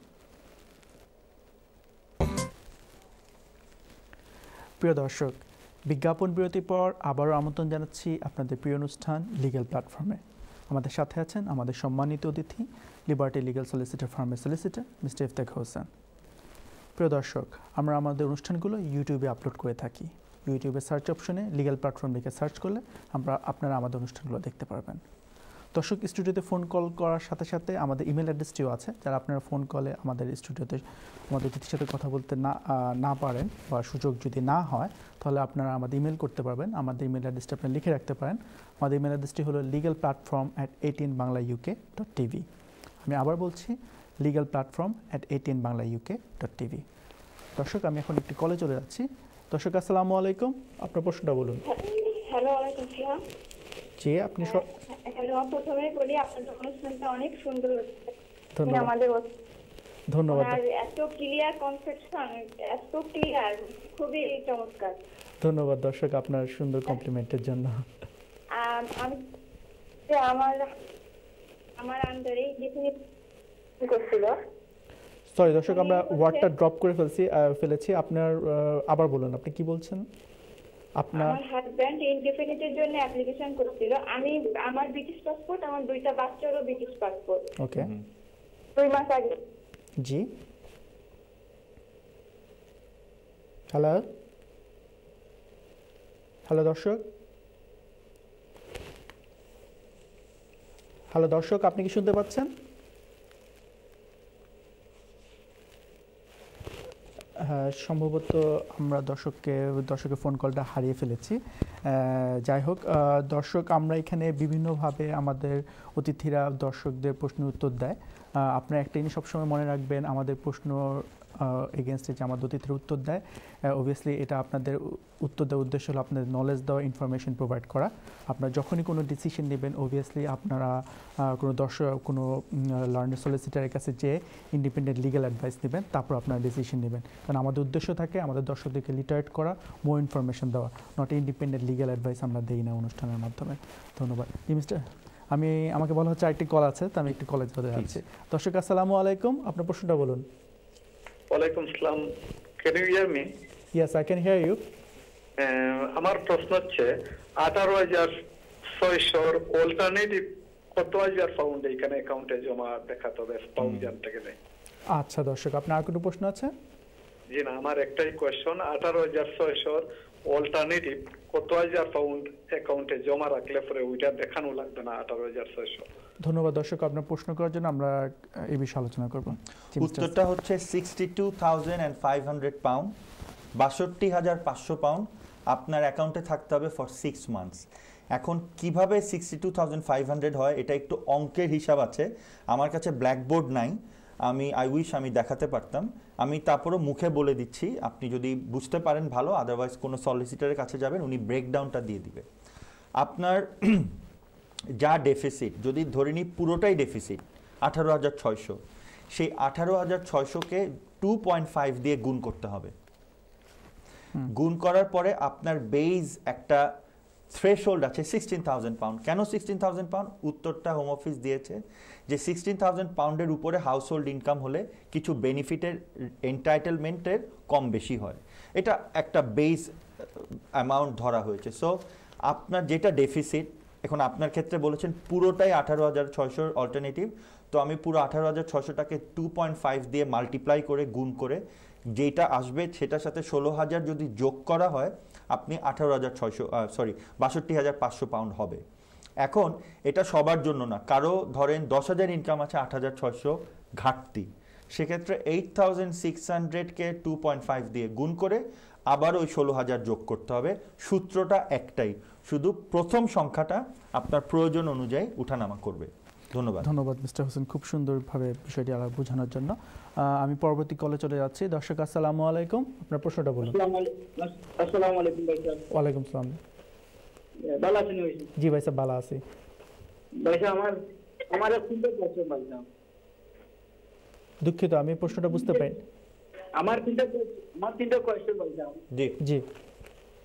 প্রিয় দর্শক বিজ্ঞাপন বিরতির পর আবারও আমন্ত্রণ জানাচ্ছি আপনাদের প্রিয় অনুষ্ঠান লিগাল প্ল্যাটফর্মে আমাদের সাথে আছেন আমাদের সম্মানিত অতিথি লিবার্টি লিগ্যাল সলিসিটার ফার্মের সলিসিটার মিস্টার ইফতেক হোসেন। প্রিয় দর্শক, আমরা আমাদের অনুষ্ঠানগুলো ইউটিউবে আপলোড করে থাকি। ইউটিউবে সার্চ অপশনে লিগ্যাল প্ল্যাটফর্ম লিখে সার্চ করলে আমরা আপনারা আমাদের অনুষ্ঠানগুলো দেখতে পারবেন। দর্শক স্টুডিওতে ফোন কল করার সাথে সাথে আমাদের ইমেল অ্যাড্রেসটিও আছে। যারা আপনারা ফোন কলে আমাদের স্টুডিওতে আমাদের অতিথির সাথে কথা বলতে না না পারেন বা সুযোগ যদি না হয়, তাহলে আপনারা আমাদের ইমেল করতে পারবেন। আমাদের ইমেল অ্যাড্রেসটি আপনি লিখে রাখতে পারেন। আমাদের ইমেল অ্যাড্রেসটি হলো legal platform at eighteen Bangla UK dot TV আমি আবার বলছি legal platform at eighteen Bangla UK dot TV দর্শক, আমি এখন একটি কলে চলে যাচ্ছি। দর্শক, আসসালামু আলাইকুম। আপনার প্রশ্নটা বলুন। হ্যালো আপনি বলি আপনাদের অনুষ্ঠানটা অনেক সুন্দর হচ্ছে। আমাদের ধন্যবাদ। এত ক্লিয়ার কনসেপশন এত ক্লিয়ার খুবই চমৎকার। ধন্যবাদ দর্শক আপনার সুন্দর কমপ্লিমেন্টের জন্য। আমি আমার আমার আন্ডারে ডিফিনিট করছিল। সরি দর্শক আমরা ওয়ার্ডটা ড্রপ করে ফেলছি ফেলেছি। আপনার আবার বলুন আপনি কি বলছেন? আপনার? আমার হাজব্যান্ড ইনডিফিনিটের জন্য অ্যাপ্লিকেশন করছিল। আমি আমার ব্রিটিশ পাসপোর্ট আমার দুইটা বাচ্চারও ব্রিটিশ পাসপোর্ট ওকে দুই মাস আগে। জি। হ্যালো হ্যালো দর্শক? হ্যালো দর্শক আপনি কি শুনতে পাচ্ছেন? সম্ভবত আমরা দর্শককে, দর্শকের ফোন কলটা হারিয়ে ফেলেছি। যাই হোক দর্শক, আমরা এখানে বিভিন্নভাবে আমাদের অতিথিরা দর্শকদের প্রশ্নের উত্তর দেয়। আপনারা একটা জিনিস সবসময় মনে রাখবেন, আমাদের প্রশ্ন এগেনস্টে যে আমার অতিথির উত্তর দেয় অবভিয়াসলি এটা আপনাদের উত্তর দেওয়ার উদ্দেশ্য হলো আপনাদের নলেজ দেওয়া ইনফরমেশন প্রোভাইড করা। আপনারা যখনই কোনো ডিসিশন নেবেন অবভিয়াসলি আপনারা কোনো দর্শক কোনো লার্নার সলিসিটারের কাছে যে ইন্ডিপেন্ডেন্ট লিগ্যাল অ্যাডভাইস নেবেন তারপর আপনারা ডিসিশন নেবেন। কারণ আমাদের উদ্দেশ্য থাকে আমাদের দর্শকদেরকে লিটারেট করা মোর ইনফরমেশন দেওয়া নট ইন্ডিপেন্ডেন্ট লিগ্যাল অ্যাডভাইস আমরা দেই না অনুষ্ঠানের মাধ্যমে। ধন্যবাদ। জি মিস্টার আমি আমাকে বলা হচ্ছে আরেকটি কল আছে তো আমি একটি কলেজ ধরে যাচ্ছি দর্শক আসসালামু আলাইকুম। আপনার প্রশ্নটা বলুন। ওয়ালাইকুম সালাম। Can you hear me yes I can hear you আমার প্রশ্ন হচ্ছে আঠারো হাজার ছয়শোর অল্টারনেটিভ কত হাজার পাউন্ড এখানে অ্যাকাউন্টে জমা দেখাতে হবে পাউন্ড জানতে গেলে আচ্ছা দর্শক আপনার কোনো প্রশ্ন আছে? জি না আমার একটাই কোয়েশন আঠারো হাজার ছয়শোর অল্টারনেটিভ কত হাজার পাউন্ড অ্যাকাউন্টে জমা রাখলে পরে ওইটা দেখানো লাগবে না আঠারো হাজার ছয়শো। ধন্যবাদ দর্শক আপনার প্রশ্ন করার জন্য আমরা এই বিষয়ে আলোচনা করব। উত্তরটা হচ্ছে sixty two thousand and five hundred pound বাষট্টি হাজার পাঁচশো পাউন্ড আপনার অ্যাকাউন্টে থাকতে হবে ফর সিক্স মান্থস এখন কীভাবে sixty two thousand five hundred হয় এটা একটু অঙ্কের হিসাব আছে আমার কাছে ব্ল্যাকবোর্ড নাই আমি আই উইশ আমি দেখাতে পারতাম। আমি তারপরও মুখে বলে দিচ্ছি আপনি যদি বুঝতে পারেন ভালো আদারওয়াইজ কোনো সলিসিটারের কাছে যাবেন উনি ব্রেকডাউনটা দিয়ে দিবে। আপনার যা ডেফিসিট যদি ধরে নিই পুরোটাই ডেফিসিট আঠারো হাজার ছয়শো সেই আঠারো হাজার ছয়শোকে টু পয়েন্ট ফাইভ দিয়ে গুণ করতে হবে। গুণ করার পরে আপনার বেইজ একটা থ্রেশহোল্ড আছে সিক্সটিন থাউজেন্ড পাউন্ড কেন সিক্সটিন থাউজেন্ড পাউন্ড উত্তরটা হোম অফিস দিয়েছে যে সিক্সটিন থাউজেন্ড পাউন্ডের উপরে হাউস হোল্ড ইনকাম হলে কিছু বেনিফিটের এন্টাইটেলমেন্টের কম বেশি হয়। এটা একটা বেস অ্যামাউন্ট ধরা হয়েছে। সো আপনার যেটা ডেফিসিট এখন আপনার ক্ষেত্রে বলেছেন পুরোটাই আঠারো হাজার ছয়শোর অল্টারনেটিভ তো আমি পুরো আঠারো হাজার ছয়শোটাকে টু পয়েন্ট ফাইভ দিয়ে মাল্টিপ্লাই করে, গুণ করে, যেটা আসবে সেটার সাথে ষোলো হাজার যদি যোগ করা হয় আপনি আঠারো হাজার ছয়শো সরি বাষট্টি হাজার পাঁচশো পাউন্ড হবে। এখন এটা সবার জন্য না। কারও ধরেন দশ হাজার ইনকাম আছে, আট হাজার ছয়শো ঘাটতি। সেক্ষেত্রে এইট থাউজেন্ড সিক্স হান্ড্রেডকে টু পয়েন্ট ফাইভ দিয়ে গুণ করে আবার ওই ষোলো হাজার যোগ করতে হবে। সূত্রটা একটাই। শুধু প্রথম সংখ্যাটা আপনার প্রয়োজন অনুযায়ী উঠানামা করবে। ধন্যবাদ। ধন্যবাদ মিস্টার হোসেন খুব সুন্দরভাবে বিষয়টি আলাপ বোঝানোর জন্য। আমি পরবর্তী কলে চলে যাচ্ছি। দর্শক আসসালামু আলাইকুম। আপনার প্রশ্নটা বলুন। আসসালামু আলাইকুম ওয়ালাইকুম সালাম। ভালো আছেন? জি ভাই সাহেব ভালো আছি। ভাই সাহেব আমার আমার তিনটে কোয়েশ্চেন ভাই সাহেব। দুঃখিত আমি প্রশ্নটা বুঝতে পারি আমার তিনটে আমার তিনটে কোয়েশ্চেন ভাই সাহেব। জি। জি।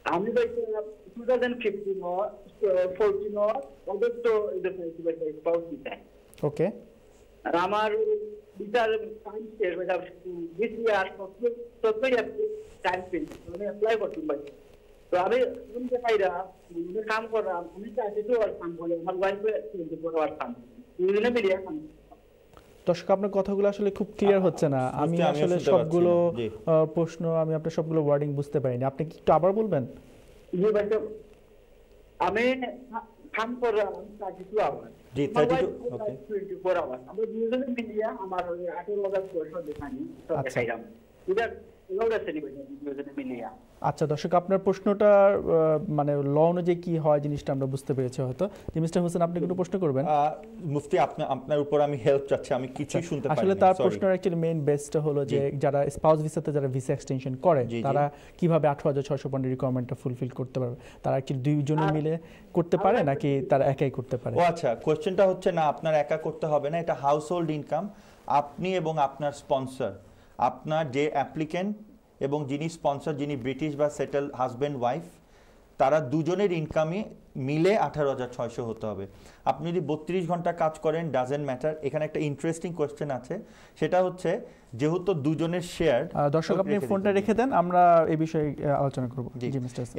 আমি ভাই সাহেব two thousand fifteen fourteen August এটা পেয়েছি ভাই সাহেব পাউস দিতে। ওকে আর আমার বিচার টাইম শেয়ার ভাই সাহেব দিস ইয়ার সত্যই টাইম পেয়েছি আমি অ্যাপ্লাই ভাই সাহেব। তো আমি কোন জায়গায় আমি কাম করাম আমি চাইছি তো আর কাম করে আমার ওয়াইফে কাম দুজনে মিলিয়ে কাম দর্শক আপনার কথাগুলো আসলে খুব ক্লিয়ার হচ্ছে না। আমি আসলে সবগুলো প্রশ্ন আমি আপনার সবগুলো ওয়ার্ডিং বুঝতে পারিনি। আপনি কি একটু আবার বলবেন? জি ভাই সাহেব, আমি কাম করাম থার্টি টু আওয়ার জি, 32 okay. টোয়েন্টি ফোর আওয়ার আমরা দুজনে মিলিয়ে আমার আঠেরো হাজার ছয়শো দেখানি। দেখাইলাম এটা মিলিয়ে আচ্ছা দর্শক আপনার প্রশ্নটা মানে ল অনুযায়ী কি হয় জিনিসটা আমরা বুঝতে পেরেছি হয়তো। মিস্টার হোসেন আপনি কোনো প্রশ্ন করবেন? মুফতি আপনার আপনার উপর আমি হেল্প চাচ্ছি আমি কিছুই শুনতে পারি আসলে তার প্রশ্নের অ্যাকচুয়ালি মেইন বেসটা হলো যে যারা স্পাউস ভিসাতে যারা ভিসা এক্সটেনশন করে। তারা কীভাবে আঠারো হাজার ছয়শো পয়েন্টের রিকোয়ারমেন্টটা ফুলফিল করতে পারবে? তারা অ্যাকচুয়ালি দুইজনে মিলে করতে পারে নাকি তারা একাই করতে পারে? ও আচ্ছা কোয়েশ্চেনটা হচ্ছে না আপনার একা করতে হবে না এটা হাউসহোল্ড ইনকাম আপনি এবং আপনার স্পন্সর আপনার যে অ্যাপ্লিক্যান্ট এবং যিনি স্পন্সর, যিনি ব্রিটিশ বা সেটেল হাজব্যান্ড, ওয়াইফ, তারা দুজনের ইনকামই মিলে আঠারো হাজার ছয়শো হতে হবে। আপনি যদি বত্রিশ ঘণ্টা কাজ করেন ডাজেন্ট ম্যাটার এখানে একটা ইন্টারেস্টিং কোয়েশ্চেন আছে। সেটা হচ্ছে যেহেতু দুজনের শেয়ার দর্শক আপনি ফোনটা রেখে দেন আমরা এই বিষয়ে আলোচনা করব।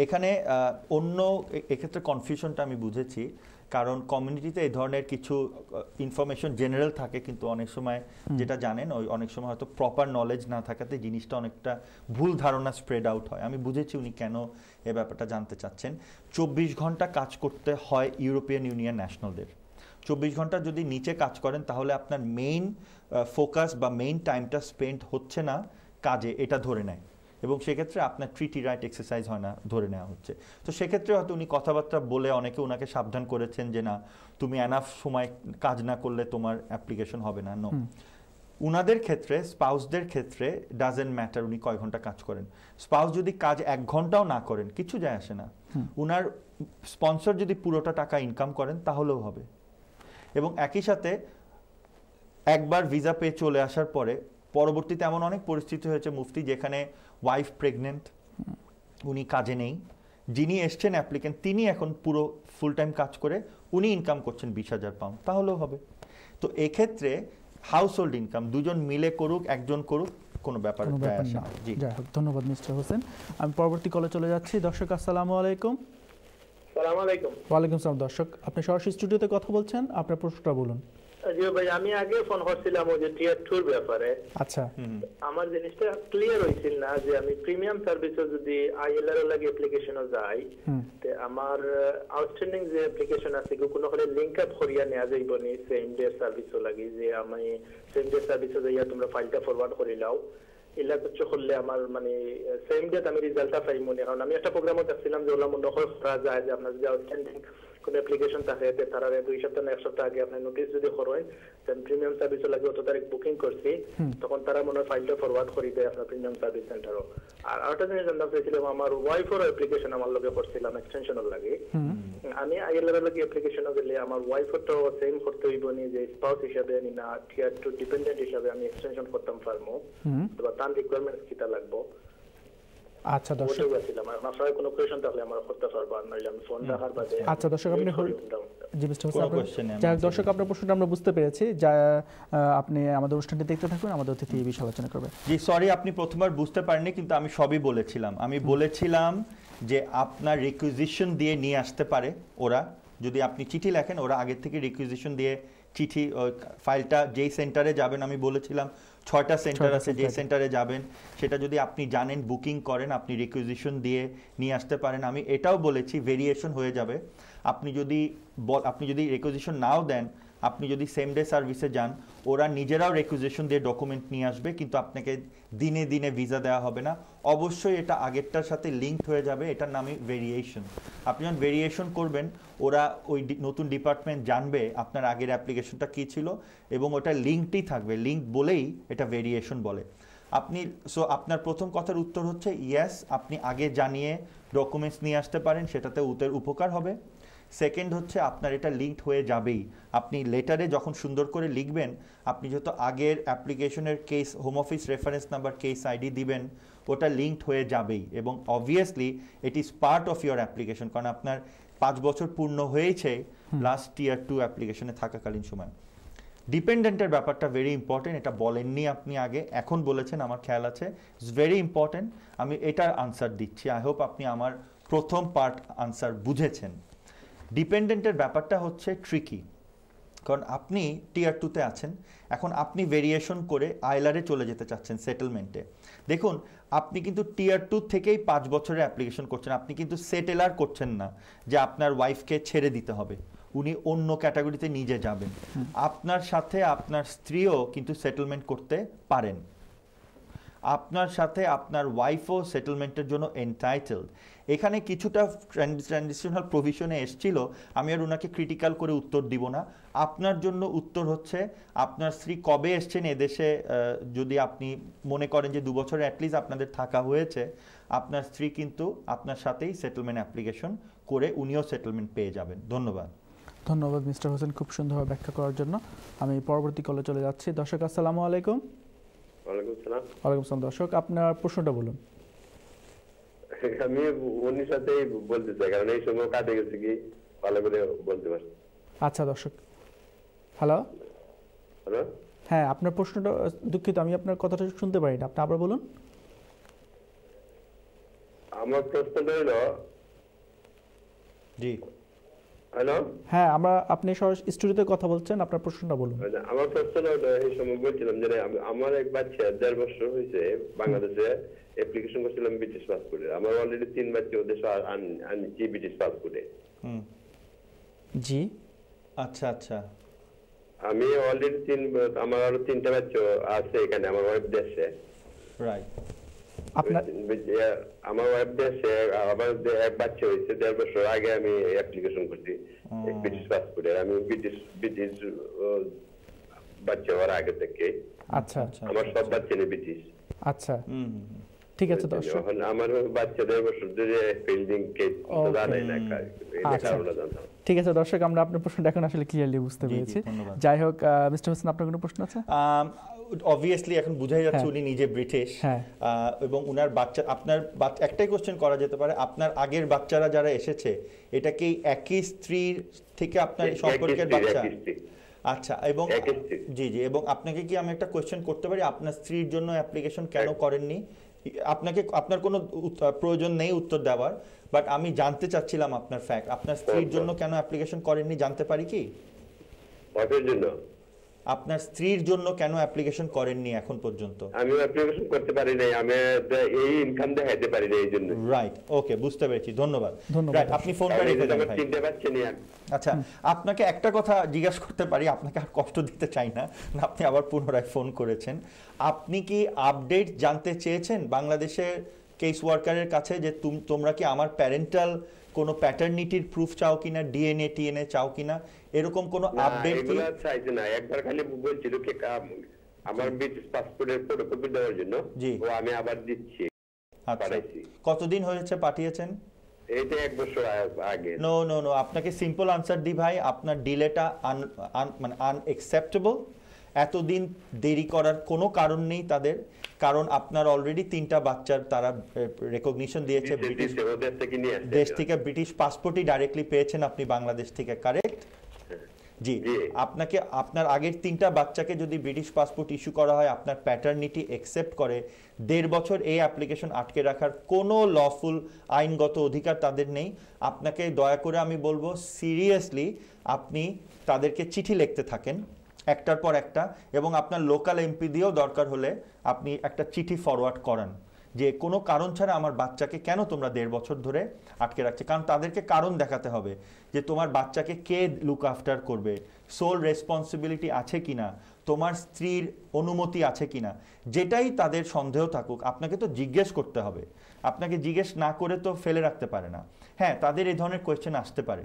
এখানে অন্য এ- এক্ষেত্রে কনফিউশনটা আমি বুঝেছি। কারণ কমিউনিটিতে এই ধরনের কিছু ইনফরমেশন জেনারেল থাকে কিন্তু অনেক সময় যেটা জানেন ওই অনেক সময় হয়তো প্রপার নলেজ না থাকাতে জিনিসটা অনেকটা ভুল ধারণা স্প্রেড আউট হয়। আমি বুঝেছি উনি কেন এ ব্যাপারটা জানতে চাচ্ছেন। চব্বিশ ঘণ্টা কাজ করতে হয় ইউরোপিয়ান ইউনিয়ন ন্যাশনালদের। চব্বিশ ঘণ্টা যদি নিচে কাজ করেন তাহলে আপনার মেইন ফোকাস বা মেইন টাইমটা স্পেন্ড হচ্ছে না কাজে এটা ধরে নেয়। এবং সেক্ষেত্রে আপনার ট্রিটি রাইট এক্সারসাইজ হয় না ধরে নেওয়া হচ্ছে। তো সেক্ষেত্রে হয়তো উনি কথাবার্তা বলে অনেকে ওনাকে সাবধান করেছেন যে না তুমি এনাফ সময় কাজ না করলে তোমার অ্যাপ্লিকেশন হবে না। নো উনাদের ক্ষেত্রে স্পাউসদের ক্ষেত্রে ডাজেন্ট ম্যাটার উনি কয় ঘণ্টা কাজ করেন। স্পাউস যদি কাজ এক ঘন্টাও না করেন কিছু যায় আসে না। উনার স্পন্সর যদি পুরোটা টাকা ইনকাম করেন তাহলেও হবে। এবং একই সাথে একবার ভিসা পেয়ে চলে আসার পরে পরবর্তীতে এমন অনেক পরিস্থিতি হয়েছে মুফতি যেখানে ওয়াইফ প্রেগনেন্ট উনি কাজে নেই। যিনি এসছেন অ্যাপ্লিকেন্ট তিনি এখন পুরো ফুল টাইম কাজ করে উনি ইনকাম করছেন বিশ হাজার পাউন্ড তাহলেও হবে। তো এক্ষেত্রে হাউস হোল্ড ইনকাম দুজন মিলে করুক একজন করুক কোনো ব্যাপার না। ধন্যবাদ মিস্টার হোসেন। আমি পরবর্তী কলে চলে যাচ্ছি। দর্শক আসসালামু আলাইকুম। ওয়ালাইকুম সালাম দর্শক আপনি সরাসরি স্টুডিওতে কথা বলছেন আপনার প্রশ্নটা বলুন। জি ভাই আমি আগে ফোন করছিলাম ওই যে টিয়ার টুর ব্যাপারে। আচ্ছা। আমার জিনিসটা ক্লিয়ার হয়েছিল না যে আমি প্রিমিয়াম সার্ভিসও যদি আইএলআর লাগে অ্যাপ্লিকেশনও যাই হুম। তে আমার আউটস্ট্যান্ডিং যে অ্যাপ্লিকেশন আছে কোনো হলে লিংক আপ করিয়া নেওয়া যাইব নি সেম ডে সার্ভিসও লাগি যে আমি সেম ডে সার্ভিসও যাইয়া তোমরা ফাইলটা ফরওয়ার্ড করে লাও এলা কিছু করলে আমার মানে সেম ডেট আমি রেজাল্টটা পাই মনে কারণ আমি একটা প্রোগ্রামও দেখছিলাম যে ওলা মনে হয় করা যায় যে আপনার যদি আউটস্ট্যান্ডিং কোনো অ্যাপ্লিকেশন থাকে তারা দুই সপ্তাহ না এক সপ্তাহ আগে আপনি নোটিশ যদি করেন দেন প্রিমিয়াম সার্ভিসও লাগে অত তারিখ বুকিং করছি তখন তারা মনে হয় ফাইলটা ফরওয়ার্ড করে দেয় আপনার প্রিমিয়াম সার্ভিস সেন্টারও আর আরেকটা জিনিস জানতে চাইছিলাম আমার ওয়াইফের অ্যাপ্লিকেশন আমার লগে করছিলাম এক্সটেনশনের লাগে। আমি আইএলআর লাগে অ্যাপ্লিকেশন গেলে আমার ওয়াইফের তো সেম করতে হইব নি যে স্পাউস হিসাবে নি না টিয়ার টু ডিপেন্ডেন্ট হিসাবে আমি এক্সটেনশন করতাম হুম। বা তার রিকোয়ারমেন্টস কিটা লাগবো? আচ্ছা দর্শক। ওটাই ছিলাম আর আপনার কোনো কোয়েশন থাকলে আমার করতে পারব আর নইলে আমি ফোন রাখার বাদে আচ্ছা দর্শক আপনি জি মিস্টার হোসেন দর্শক আপনার প্রশ্নটা আমরা বুঝতে পেরেছি। যা আপনি আমাদের অনুষ্ঠানটি দেখতে থাকবেন আমাদের অতিথি এই বিষয়ে আলোচনা করবে জি সরি আপনি প্রথমবার বুঝতে পারেননি কিন্তু আমি সবই বলেছিলাম। আমি বলেছিলাম যে আপনার রিকুইজিশন দিয়ে নিয়ে আসতে পারে ওরা। যদি আপনি চিঠি লেখেন ওরা আগের থেকে রিকুইজিশন দিয়ে চিঠি ফাইলটা যেই সেন্টারে যাবেন আমি বলেছিলাম ছয়টা সেন্টার আছে যে সেন্টারে যাবেন সেটা যদি আপনি জানেন বুকিং করেন আপনি রিকুইজিশন দিয়ে নিয়ে আসতে পারেন। আমি এটাও বলেছি ভেরিয়েশন হয়ে যাবে। আপনি যদি বল- আপনি যদি রিকুইজিশন নাও দেন আপনি যদি সেম ডে সার্ভিসে যান, ওরা নিজেরাও রেকুইজিশন দিয়ে ডকুমেন্ট নিয়ে আসবে, কিন্তু আপনাকে দিনে দিনে ভিসা দেওয়া হবে না। অবশ্যই এটা আগেরটার সাথে লিঙ্কড হয়ে যাবে, এটার নামই ভেরিয়েশন আপনি যখন ভেরিয়েশন করবেন, ওরা ওই নতুন ডিপার্টমেন্ট জানবে আপনার আগের অ্যাপ্লিকেশনটা কী ছিল, এবং ওটা লিঙ্কডই থাকবে। লিঙ্ক বলেই এটা ভেরিয়েশন বলে। আপনি সো আপনার প্রথম কথার উত্তর হচ্ছে ইয়েস আপনি আগে জানিয়ে ডকুমেন্টস নিয়ে আসতে পারেন, সেটাতে উতের উপকার হবে। সেকেন্ড হচ্ছে আপনার এটা লিঙ্কড হয়ে যাবেই। আপনি লেটারে যখন সুন্দর করে লিখবেন আপনি যেহেতু আগের অ্যাপ্লিকেশনের case home office reference number case ID দিবেন ওটা লিঙ্কড হয়ে যাবেই। এবং obviously it is part of your application কারণ আপনার পাঁচ বছর পূর্ণ হয়েছে লাস্ট ইয়ার টু অ্যাপ্লিকেশনে থাকাকালীন সময়। ডিপেন্ডেন্টের ব্যাপারটা ভেরি ইম্পর্টেন্ট এটা বলেননি আপনি আগে এখন বলেছেন আমার খেয়াল আছে। ইটস ভেরি ইম্পর্টেন্ট আমি এটার আনসার দিচ্ছি। আই হোপ আপনি আমার প্রথম পার্ট আনসার বুঝেছেন। ডিপেন্ডেন্টের ব্যাপারটা হচ্ছে ট্রিকি কারণ আপনি টিয়ার টুতে আছেন এখন আপনি ভেরিয়েশন করে আইলারে চলে যেতে চাচ্ছেন সেটেলমেন্টে দেখুন আপনি কিন্তু টিয়ার টু থেকেই পাঁচ বছরের অ্যাপ্লিকেশন করছেন আপনি কিন্তু সেটেলার করছেন না যে আপনার ওয়াইফকে ছেড়ে দিতে হবে। উনি অন্য ক্যাটাগরিতে নিজে যাবেন। আপনার সাথে আপনার স্ত্রীও কিন্তু সেটেলমেন্ট করতে পারেন। আপনার সাথে আপনার ওয়াইফও সেটেলমেন্টের জন্য এন্টাইটেলড এখানে কিছুটা ট্রানজিশনাল প্রভিশনে এসছিল। আমি আর ওনাকে ক্রিটিক্যাল করে উত্তর দিব না। আপনার জন্য উত্তর হচ্ছে আপনার স্ত্রী কবে এসছেন এদেশে যদি আপনি মনে করেন যে দু বছর অ্যাটলিস্ট আপনাদের থাকা হয়েছে আপনার স্ত্রী কিন্তু আপনার সাথেই সেটেলমেন্ট অ্যাপ্লিকেশন করে উনিও সেটেলমেন্ট পেয়ে যাবেন। ধন্যবাদ। ধন্যবাদ মিস্টার হোসেন খুব সুন্দরভাবে ব্যাখ্যা করার জন্য। আমি পরবর্তী কলে চলে যাচ্ছি। দর্শক আসসালামু আলাইকুম। ওয়ালাইকুম সালাম ওয়ালাইকুম আসসালাম দর্শক আপনার প্রশ্নটা বলুন। আমি উনির সাথেই বলতে চাই কারণ এই সময় কাটে গেছে কি ভালো করে বলতে পারছি আচ্ছা দর্শক। হ্যালো হ্যালো হ্যাঁ আপনার প্রশ্নটা দুঃখিত আমি আপনার কথাটা শুনতে পারি না। আপনি আবার বলুন। আমার প্রশ্নটা হলো জি। হ্যালো হ্যাঁ আমরা আপনি সরাসরি স্টুডিওতে কথা বলছেন আপনার প্রশ্নটা বলুন। আমার প্রশ্নটা হলো এই সময় বলছিলাম যে আমার এক বাচ্চা দেড় বছর হয়েছে বাংলাদেশে। অ্যাপ্লিকেশন করছিলাম ব্রিটিশ পাসপোর্টে আমার অলরেডি তিন বাচ্চা ওদের আনছি ব্রিটিশ পাসপোর্টে হুম। জি? আচ্ছা আচ্ছা। আমি অলরেডি তিন আমার আরও তিনটা বাচ্চা আছে এখানে আমার ওয়াইফ দেশে। রাইট আপনার আমার ওয়াইফ দেশে আমার যে এক বাচ্চা হয়েছে দেড় বছর আগে আমি অ্যাপ্লিকেশন করছি ব্রিটিশ পাসপোর্টে আমি ব্রিটিশ ব্রিটিশ বাচ্চা হওয়ার আগে থেকে। আচ্ছা। আচ্ছা আমার সব বাচ্চা নেই ব্রিটিশ আচ্ছা। ঠিক আছে দর্শক। আমার বাচ্চা দেড় বছর ধরে ফিল্ডিং Okay. জানাই না আচ্ছা। ঠিক আছে দর্শক আমরা আপনার প্রশ্নটা এখন আসলে ক্লিয়ারলি বুঝতে পেরেছি। যাই হোক মিস্টার হোসেন আপনার কোনো প্রশ্ন আছে? অবভিয়াসলি এখন বোঝাই যাচ্ছে হ্যাঁ। উনি নিজে ব্রিটিশ হ্যাঁ। এবং উনার বাচ্চা আপনার একটাই কোশ্চেন করা যেতে পারে আপনার আগের বাচ্চারা যারা এসেছে এটা কি একই স্ত্রীর থেকে আপনার সম্পর্কের বাচ্চা? আচ্ছা এবং জি জি এবং আপনাকে কি আমি একটা কোয়েশ্চেন করতে পারি? আপনার স্ত্রীর জন্য অ্যাপ্লিকেশন কেন করেননি? আপনাকে আপনার কোনো প্রয়োজন নেই উত্তর দেওয়ার বাট আমি জানতে চাচ্ছিলাম আপনার ফ্যাক্ট আপনার স্ত্রীর জন্য কেন অ্যাপ্লিকেশন করেননি জানতে পারি কি? জন্য? আপনার স্ত্রীর জন্য কেন অ্যাপ্লিকেশন করেননি এখন পর্যন্ত? আমি অ্যাপ্লিকেশন করতে পারি নাই আমি এই ইনকাম দেখাইতে পারি না এই জন্য। রাইট ওকে বুঝতে পেরেছি ধন্যবাদ। Right, আপনি ফোনটা রেখে দেন ভাই। তিনটে বাচ্চা নিয়ে আচ্ছা আপনাকে একটা কথা জিজ্ঞাসা করতে পারি আপনাকে আর কষ্ট দিতে চাই না না, আপনি আবার পুনরায় ফোন করেছেন। আপনি কি আপডেট জানতে চেয়েছেন বাংলাদেশের কেস ওয়ার্কারের কাছে যে তুম- তোমরা কি আমার প্যারেন্টাল কোনো প্যাটার্নিটির প্রুফ চাও কিনা ডিএনএ টিএনএ চাও কিনা? এরকম কোনো আপডেট কি? চাইছে না একবার খালি বলছিল কি কাম- আমার ব্রিটিশ পাসপোর্টের ফটোকপি দেওয়ার জন্য জি। ও আমি আবার দিচ্ছি আচ্ছা। কতদিন হয়েছে পাঠিয়েছেন? এইটা এক বছর আগে। নো নো নো আপনাকে সিম্পল আনসার দি ভাই আপনার ডিলেটা মানে আনএক্সেপ্টেবল এতদিন দেরি করার কোনো কারণ নেই তাদের কারণ আপনার অলরেডি তিনটা বাচ্চার তারা রেকগনিশন দিয়েছে ব্রিটিশ দেশ থেকে ব্রিটিশ পাসপোর্টই ডাইরেক্টলি পেয়েছেন আপনি বাংলাদেশ থেকে কারেক্ট জি আপনাকে আপনার আগের তিনটা বাচ্চাকে যদি ব্রিটিশ পাসপোর্ট ইস্যু করা হয় আপনার প্যাটার্নিটি একসেপ্ট করে দেড় বছর এই অ্যাপ্লিকেশন আটকে রাখার কোনো লফুল আইনগত অধিকার তাদের নেই। আপনাকে দয়া করে আমি বলব সিরিয়াসলি আপনি তাদেরকে চিঠি লিখতে থাকেন একটার পর একটা এবং আপনার লোকাল এমপি দিয়েও দরকার হলে আপনি একটা চিঠি ফরওয়ার্ড করান। যে কোনো কারণ ছাড়া আমার বাচ্চাকে কেন তোমরা দেড় বছর ধরে আটকে রাখছে? কারণ তাদেরকে কারণ দেখাতে হবে যে তোমার বাচ্চাকে কে লুক আফটার করবে? সোল রেসপন্সিবিলিটি আছে কিনা? তোমার স্ত্রীর অনুমতি আছে কি না যেটাই তাদের সন্দেহ থাকুক, আপনাকে তো জিজ্ঞেস করতে হবে। আপনাকে জিজ্ঞেস না করে তো ফেলে রাখতে পারে না। হ্যাঁ তাদের এই ধরনের কোয়েশ্চেন আসতে পারে।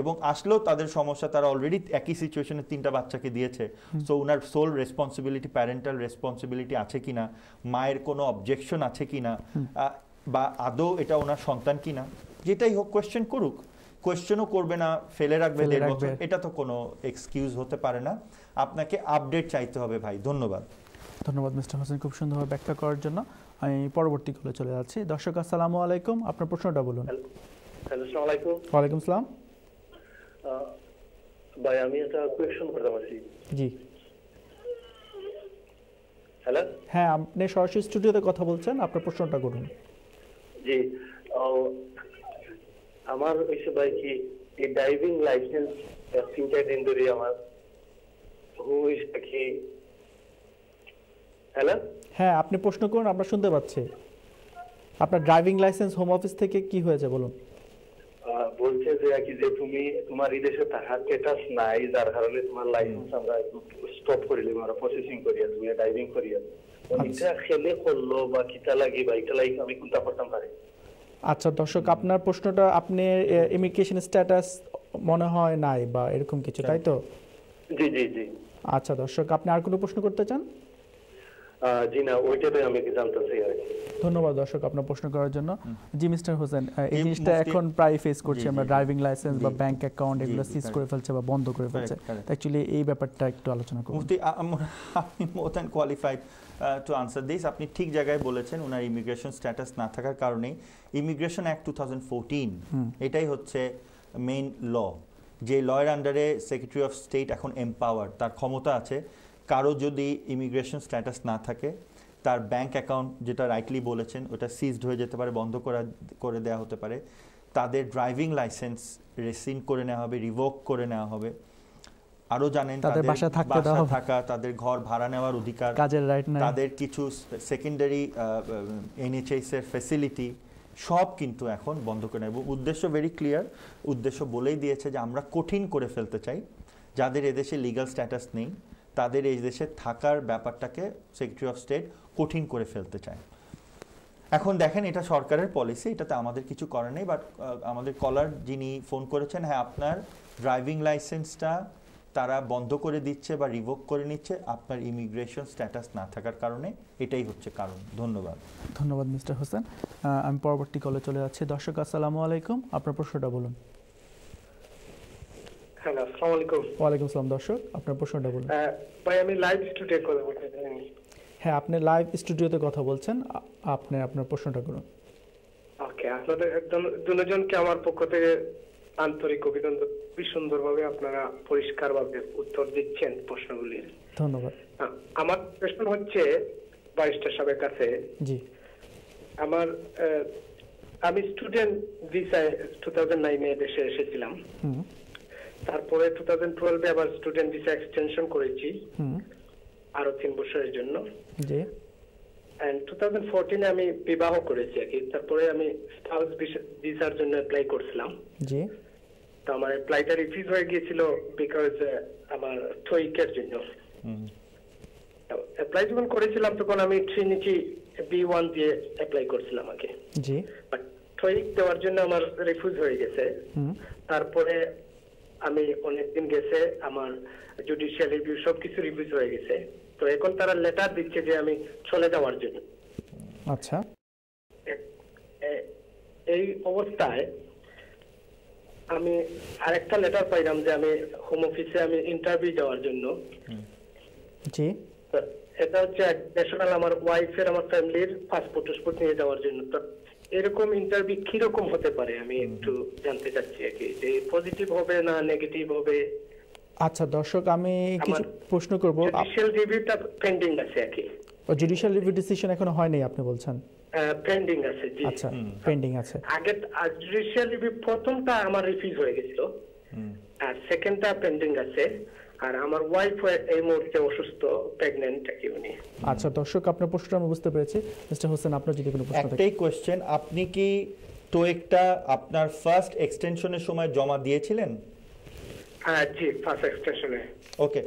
এবং আসলেও তাদের সমস্যা তারা অলরেডি একই সিচুয়েশনে তিনটা বাচ্চাকে দিয়েছে। সো ওনার সোল রেসপন্সিবিলিটি প্যারেন্টাল রেসপন্সিবিলিটি আছে কিনা মায়ের কোনো অবজেকশন আছে কিনা বা আদৌ এটা ওনার সন্তান কিনা যেটাই হোক কোয়েশ্চেন করুক। কোয়েশ্চেনও করবে না ফেলে রাখবে দেড় বছর এটা তো কোনো এক্সকিউজ হতে পারে না। আপনাকে আপডেট চাইতে হবে ভাই ধন্যবাদ। ধন্যবাদ মিস্টার হোসেন খুব সুন্দরভাবে ব্যাখ্যা করার জন্য। আমি পরবর্তী কলে চলে যাচ্ছি। দর্শক আসসালামু আলাইকুম। আপনার প্রশ্নটা বলুন। হ্যালো আসসালামু আলাইকুম ওয়ালাইকুম সালাম আহ, ভাই আমি একটা কোয়েকশন করতাম আছি জি। হ্যালো হ্যাঁ আপনি সরাসরি স্টুডিওতে কথা বলছেন আপনার প্রশ্নটা করুন। জি আমার হয়েছে ভাই কি এই ড্রাইভিং লাইসেন্স তিন চার দিন ধরে আমার কি। হ্যালো হ্যাঁ আপনি প্রশ্ন করুন আমরা শুনতে পাচ্ছি। আপনার ড্রাইভিং লাইসেন্স হোম অফিস থেকে কি হয়েছে বলুন। বলছে যে কি যে তুমি তোমার এই দেশে থাকার স্টেটাস নাই যার কারণে তোমার লাইসেন্স আমরা স্টপ করে দিলাম আমরা প্রসেসিং করিয়া তুমি ড্রাইভিং করিয়া। এটা খেলে করল বা কিতা লাগি বা এটা লাগি আমি কোনটা করতাম পারি? আচ্ছা দর্শক আপনার প্রশ্নটা আপনি ইমিগ্রেশন স্ট্যাটাস মনে হয় নাই বা এরকম কিছু তাই তো? জি জি জি। আচ্ছা দর্শক আপনি আর কোনো প্রশ্ন করতে চান? জি না ওইটাই আমি জানতে চাই আর ধন্যবাদ দর্শক আপনার প্রশ্ন করার জন্য। জি মিস্টার হোসেন এই জিনিসটা এখন প্রায় ফেস করছি আমরা। ড্রাইভিং লাইসেন্স বা ব্যাংক অ্যাকাউন্ট এগুলো সিজ করে ফেলছে বা বন্ধ করে ফেলছে. অ্যাকচুয়ালি এই ব্যাপারটা একটু আলোচনা করুন। মুফতি আপনি more than qualified to answer this আপনি ঠিক জায়গায় বলেছেন ওনার ইমিগ্রেশন স্ট্যাটাস না থাকার কারণে immigration act two thousand fourteen হুম। এটাই হচ্ছে মেইন ল যে লয়ের আন্ডারে সেক্রেটারি অফ স্টেট এখন এম্পাওয়ার তার ক্ষমতা আছে। কারও যদি ইমিগ্রেশন স্ট্যাটাস না থাকে তার ব্যাংক অ্যাকাউন্ট যেটা রাইটলি বলেছেন ওটা সিজড হয়ে যেতে পারে বন্ধ করা করে দেওয়া হতে পারে তাদের ড্রাইভিং লাইসেন্স রেসিন করে নেওয়া হবে রিভোক করে নেওয়া হবে। আরও জানেন তাদের থাকতে বাসা দেওয়া থাকা তাদের ঘর ভাড়া নেওয়ার অধিকার কাজের রাইট নাই। তাদের কিছু সেকেন্ডারি এনএচএস এর ফেসিলিটি সব কিন্তু এখন বন্ধ করে নেব উদ্দেশ্য ভেরি ক্লিয়ার উদ্দেশ্য বলেই দিয়েছে যে আমরা কঠিন করে ফেলতে চাই যাদের এদেশে লিগ্যাল স্ট্যাটাস নেই। তাদের এই দেশে থাকার ব্যাপারটাকে সেক্রেটারি অফ স্টেট কঠিন করে ফেলতে চায়। এখন দেখেন এটা সরকারের পলিসি এটাতে আমাদের কিছু করার নেই বাট আমাদের কলার যিনি ফোন করেছেন হ্যাঁ আপনার ড্রাইভিং লাইসেন্সটা তারা বন্ধ করে দিচ্ছে বা রিভোক করে নিচ্ছে, আপনার ইমিগ্রেশন স্ট্যাটাস না থাকার কারণে এটাই হচ্ছে কারণ। ধন্যবাদ। ধন্যবাদ মিস্টার হোসেন। আমি পরবর্তী কলে চলে যাচ্ছি। দর্শক, আসসালামু আলাইকুম। আপনার প্রশ্নটা বলুন। হ্যালো আসসালামু আলাইকুম ওয়ালাইকুম আসসালাম দর্শক আপনার প্রশ্নটা বলুন। ভাই আমি লাইভ স্টুডিও করে বলতে হ্যাঁ আপনি লাইভ স্টুডিওতে কথা বলছেন আপনি আপনার প্রশ্নটা করুন। ওকে আপনাদের একদম দুজনকে আমার পক্ষ থেকে আন্তরিক অভিনন্দন। খুবই সুন্দরভাবে আপনারা পরিষ্কারভাবে উত্তর দিচ্ছেন প্রশ্নগুলির ধন্যবাদ। আমার প্রশ্ন হচ্ছে বাইশটা সাহেবের কাছে। জি। আমার আমি স্টুডেন্ট ভিসায় টু থাউজেন্ড নাইনে দেশে এসেছিলাম। তারপরে টু থাউজেন্ড টুয়েলভে আবার স্টুডেন্ট ভিসা এক্সটেনশন করেছি। আরও তিন বছরের জন্য। জি। টু থাউজেন্ড ফোরটিনে আমি বিবাহ করেছি আর কি। তারপরে আমি স্পাউস ভিসার জন্য অ্যাপ্লাই করছিলাম। জি। তো আমার অ্যাপ্লাইটা রিফিউজ হয়ে গিয়েছিল বিকজ আমার ট্রইকের জন্য। অ্যাপ্লাই যখন করেছিলাম তখন আমি ট্রিনিটি বি ওয়ান দিয়ে অ্যাপ্লাই করছিলাম আগে জি। ট্রইক দেওয়ার জন্য আমার রিফিউজ হয়ে গেছে। তারপরে আমি অনেকদিন গেছে আমার জুডিশিয়াল রিভিউ সবকিছু রিভিউজ হয়ে গেছে। তো এখন তারা লেটার দিচ্ছে যে আমি চলে যাওয়ার জন্য। আচ্ছা। এই অবস্থায় আমি আরেকটা লেটার পাইলাম যে আমি হোম অফিসে আমি ইন্টারভিউ যাওয়ার জন্য। জি। এটা হচ্ছে ন্যাশনাল আমার ওয়াইফের আমার ফ্যামিলির পাসপোর্ট টাসপোর্ট নিয়ে যাওয়ার জন্য। এরকম ইন্টারভিউ কীরকম হতে পারে? আমি একটু জানতে চাচ্ছি আর কি যে পজিটিভ হবে না নেগেটিভ হবে? আচ্ছা দর্শক আমি কিছু প্রশ্ন করব। জুডিশিয়াল রিভিউটা পেন্ডিং আছে আর কি। জুডিশিয়াল রিভিউ ডিসিশন এখনও হয়নি আপনি বলছেন? পেন্ডিং আছে জি। আচ্ছা পেন্ডিং আছে। আগে জুডিশিয়াল রিভিউ প্রথমটা আমার রিফিউজ হয়ে গেছিল। আর সেকেন্ডটা পেন্ডিং আছে। আর আমার ওয়াইফ এই মুহূর্তে অসুস্থ প্রেগনেন্ট কি উনি। আচ্ছা দর্শক আপনার প্রশ্নটা আমি বুঝতে পেরেছি। মিস্টার হোসেন আপনার যদি কোনো প্রশ্ন থাকে। একটাই কোয়েশ্চেন আপনি কি তো একটা আপনার ফার্স্ট এক্সটেনশনের সময় জমা দিয়েছিলেন? হ্যাঁ জি ফার্স্ট এক্সটেনশনে ওকে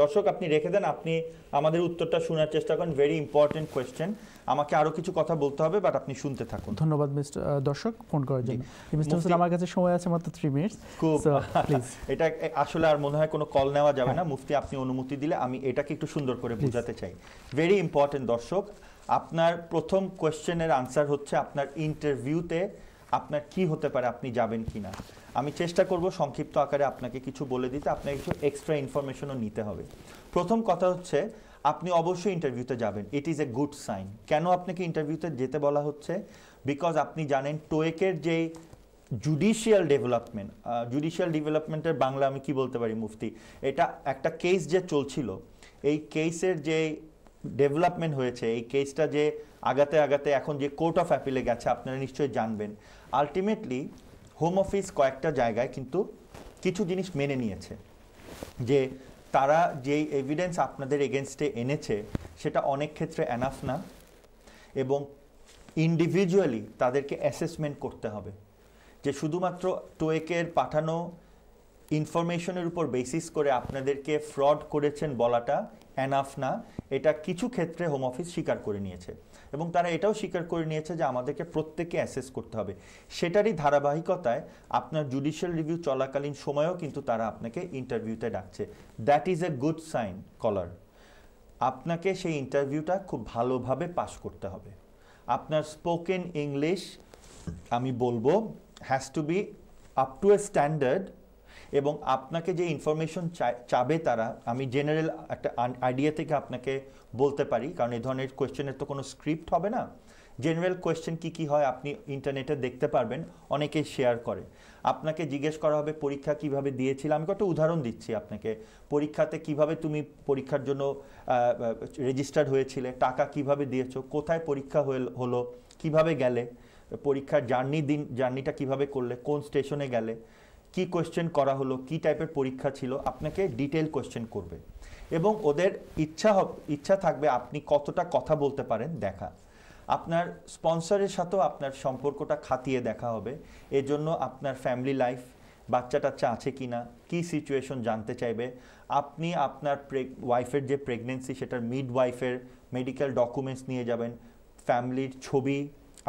দর্শক আপনি রেখে দেন আপনি আমাদের উত্তরটা শোনার চেষ্টা করেন। ভেরি ইম্পর্টেন্ট কোয়েশ্চেন আমাকে আরও কিছু কথা বলতে হবে বাট আপনি শুনতে থাকুন। ধন্যবাদ মিস্টার দর্শক ফোন করার জন্য। মিস্টার হোসেন আমার কাছে সময় আছে মাত্র থ্রি মিনিটস খুব এটা আসলে আর মনে হয় কোনো কল নেওয়া যাবে না। মুফতি আপনি অনুমতি দিলে আমি এটাকে একটু সুন্দর করে বোঝাতে চাই। ভেরি ইম্পর্টেন্ট দর্শক আপনার প্রথম কোয়েশ্চেনের আনসার হচ্ছে আপনার ইন্টারভিউতে আপনার কি হতে পারে, আপনি যাবেন কি না আমি চেষ্টা করব সংক্ষিপ্ত আকারে আপনাকে কিছু বলে দিতে, আপনাকে কিছু এক্সট্রা ইনফরমেশনও নিতে হবে। প্রথম কথা হচ্ছে, আপনি অবশ্যই ইন্টারভিউতে যাবেন। It is a good sign কেন আপনাকে ইন্টারভিউতে যেতে বলা হচ্ছে? বিকজ আপনি জানেন টোয়েকের যে জুডিশিয়াল ডেভেলপমেন্ট জুডিশিয়াল ডেভেলপমেন্টের বাংলা আমি কি বলতে পারি, মুফতি? এটা একটা কেস যে চলছিল, এই কেসের যে ডেভেলপমেন্ট হয়েছে, এই কেসটা যে আগাতে আগাতে এখন যে কোর্ট অফ অ্যাপিলে গেছে, আপনারা নিশ্চয়ই জানবেন। আলটিমেটলি হোম অফিস কয়েকটা জায়গায় কিন্তু কিছু জিনিস মেনে নিয়েছে। যে তারা যেই এভিডেন্স আপনাদের এগেনস্টে এনেছে, সেটা অনেক ক্ষেত্রে অ্যানাফ না এবং ইন্ডিভিজুয়ালি তাদেরকে অ্যাসেসমেন্ট করতে হবে। যে শুধুমাত্র টোয়েকের পাঠানো ইনফরমেশনের উপর বেসিস করে আপনাদেরকে ফ্রড করেছেন বলাটা অ্যানাফ না। এটা কিছু ক্ষেত্রে হোম অফিস স্বীকার করে নিয়েছে। এবং তারা এটাও স্বীকার করে নিয়েছে যে আমাদেরকে প্রত্যেককে অ্যাসেস করতে হবে। সেটারই ধারাবাহিকতায় আপনার জুডিশিয়াল রিভিউ চলাকালীন সময়েও কিন্তু তারা আপনাকে ইন্টারভিউতে ডাকছে। That is a good sign কলার আপনাকে সেই ইন্টারভিউটা খুব ভালোভাবে পাস করতে হবে। আপনার স্পোকেন ইংলিশ আমি বলব has to be up to a standard এবং আপনাকে যে ইনফরমেশন চাবে তারা, আমি জেনারেল একটা আইডিয়া থেকে আপনাকে বলতে পারি, কারণ এই ধরনের কোয়েশ্চেনের তো কোনো স্ক্রিপ্ট হবে না। জেনারেল কোয়েশ্চেন কি কি হয় আপনি ইন্টারনেটে দেখতে পারবেন, অনেকেই শেয়ার করে। আপনাকে জিজ্ঞেস করা হবে, পরীক্ষা কীভাবে দিয়েছিল? আমি একটা উদাহরণ দিচ্ছি আপনাকে। পরীক্ষাতে কীভাবে তুমি পরীক্ষার জন্য রেজিস্টার্ড হয়েছিলে, টাকা কীভাবে দিয়েছ, কোথায় পরীক্ষা হলো, কীভাবে গেলে, পরীক্ষার জার্নি দিন জার্নিটা কীভাবে করলে, কোন স্টেশনে গেলে কি কোয়েশ্চেন করা হলো, কি টাইপের পরীক্ষা ছিল, আপনাকে ডিটেল কোয়েশ্চেন করবে। এবং ওদের ইচ্ছা ইচ্ছা থাকবে আপনি কতটা কথা বলতে পারেন দেখা। আপনার স্পন্সরের সাথেও আপনার সম্পর্কটা খাতিয়ে দেখা হবে। এজন্য আপনার ফ্যামিলি লাইফ বাচ্চা টাচ্চা আছে কি না, কী সিচুয়েশন জানতে চাইবে। আপনি আপনার ওয়াইফের যে প্রেগনেন্সি সেটার মিড ওয়াইফের মেডিকেল ডকুমেন্টস নিয়ে যাবেন। ফ্যামিলির ছবি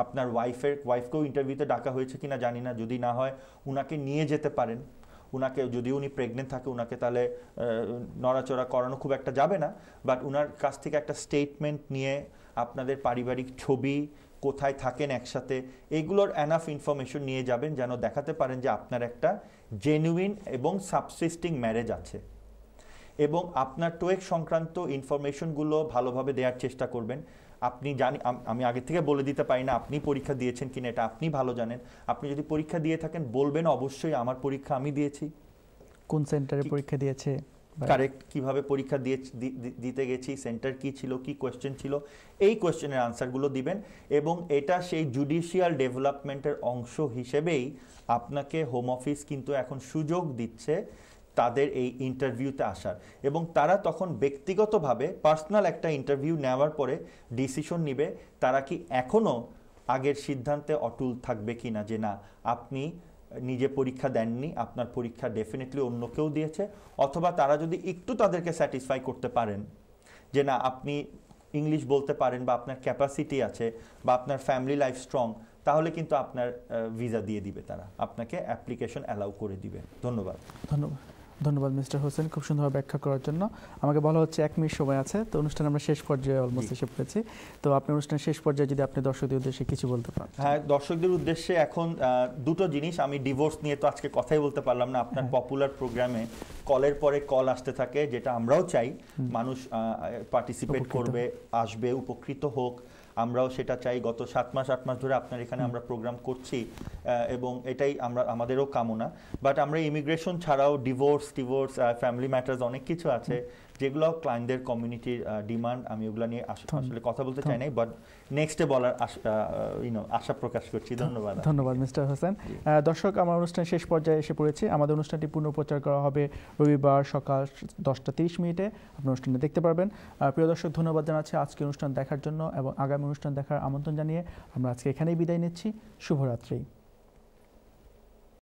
আপনার ওয়াইফের ওয়াইফকেও ইন্টারভিউতে ডাকা হয়েছে কিনা জানি না, যদি না হয় উনাকে নিয়ে যেতে পারেন। উনাকে, যদি উনি প্রেগনেন্ট থাকে, উনাকে তাহলে নড়াচড়া করানো খুব একটা যাবে না। বাট উনার কাছ থেকে একটা স্টেটমেন্ট নিয়ে আপনাদের পারিবারিক ছবি কোথায় থাকেন একসাথে এইগুলোর অ্যানাফ ইনফরমেশন নিয়ে যাবেন যেন দেখাতে পারেন যে আপনার একটা জেনুইন এবং সাবসিস্টিং ম্যারেজ আছে। এবং আপনার টোয়েক সংক্রান্ত ইনফরমেশনগুলো ভালোভাবে দেওয়ার চেষ্টা করবেন। আপনি জানি আমি আগে থেকে বলে দিতে পারি না আপনি পরীক্ষা দিয়েছেন কিনা এটা আপনি ভালো জানেন। আপনি যদি পরীক্ষা দিয়ে থাকেন বলবেন অবশ্যই আমার পরীক্ষা আমি দিয়েছি। কোন সেন্টারে পরীক্ষা দিয়েছে? কারেক্ট কীভাবে পরীক্ষা দিয়ে দিতে গেছি সেন্টার কি ছিল কি কোয়েশ্চেন ছিল এই কোয়েশ্চেনের আনসারগুলো দিবেন এবং এটা সেই জুডিশিয়াল ডেভেলপমেন্টের অংশ হিসেবেই আপনাকে হোম অফিস কিন্তু এখন সুযোগ দিচ্ছে তাদের এই ইন্টারভিউতে আসার। এবং তারা তখন ব্যক্তিগতভাবে পার্সোনাল একটা ইন্টারভিউ নেওয়ার পরে ডিসিশন নিবে, তারা কি এখনও আগের সিদ্ধান্তে অটুল থাকবে কি না যে না, আপনি নিজে পরীক্ষা দেননি, আপনার পরীক্ষা ডেফিনেটলি অন্য কেউ দিয়েছে, অথবা তারা যদি একটু তাদেরকে স্যাটিসফাই করতে পারেন, যে না, আপনি ইংলিশ বলতে পারেন বা আপনার ক্যাপাসিটি আছে বা আপনার ফ্যামিলি লাইফ স্ট্রং তাহলে কিন্তু আপনার ভিসা দিয়ে দিবে তারা। আপনাকে অ্যাপ্লিকেশন অ্যালাউ করে দিবে। ধন্যবাদ। ধন্যবাদ। ধন্যবাদ মিস্টার হোসেন। খুব সুন্দরভাবে ব্যাখ্যা করার জন্য। আমাকে বলা হচ্ছে এক মিনিট সময় আছে। তো অনুষ্ঠান আমরা শেষ পর্যায়ে অলমোস্ট এসে পড়েছি। তো আপনি অনুষ্ঠানের শেষ পর্যায়ে যদি আপনি দর্শকদের উদ্দেশ্যে কিছু বলতে পারেন। হ্যাঁ দর্শকদের উদ্দেশ্যে এখন দুটো জিনিস আমি ডিভোর্স নিয়ে তো আজকে কথাই বলতে পারলাম না। আপনার পপুলার প্রোগ্রামে কলের পরে কল আসতে থাকে যেটা আমরাও চাই। মানুষ পার্টিসিপেট করবে আসবে উপকৃত হোক। আমরাও সেটা চাই। গত সাত মাস, আট মাস ধরে আপনার এখানে আমরা প্রোগ্রাম করছি এবং এটাই আমরা, আমাদেরও কামনা। বাট আমরা ইমিগ্রেশন ছাড়াও ডিভোর্স ডিভোর্স ফ্যামিলি ম্যাটার্স অনেক কিছু আছে। যেগুলো ক্লায়েন্টদের কমিউনিটির ডিমান্ড আমি ওগুলো নিয়ে আসলে কথা বলতে চাই নাই বাট নেক্সটে বলার ইউনো আশা প্রকাশ করছি। ধন্যবাদ। ধন্যবাদ মিস্টার হোসেন। দর্শক আমার অনুষ্ঠান শেষ পর্যায়ে এসে পড়েছি। আমাদের অনুষ্ঠানটি পুনঃপ্রচার করা হবে রবিবার সকাল দশটা তিরিশ মিনিটে। আপনি অনুষ্ঠানটি দেখতে পারবেন। প্রিয় দর্শক ধন্যবাদ জানাচ্ছি আজকে অনুষ্ঠান দেখার জন্য এবং আগামী অনুষ্ঠান দেখার আমন্ত্রণ জানিয়ে। আমরা আজকে এখানেই বিদায় নিচ্ছি। শুভরাত্রি।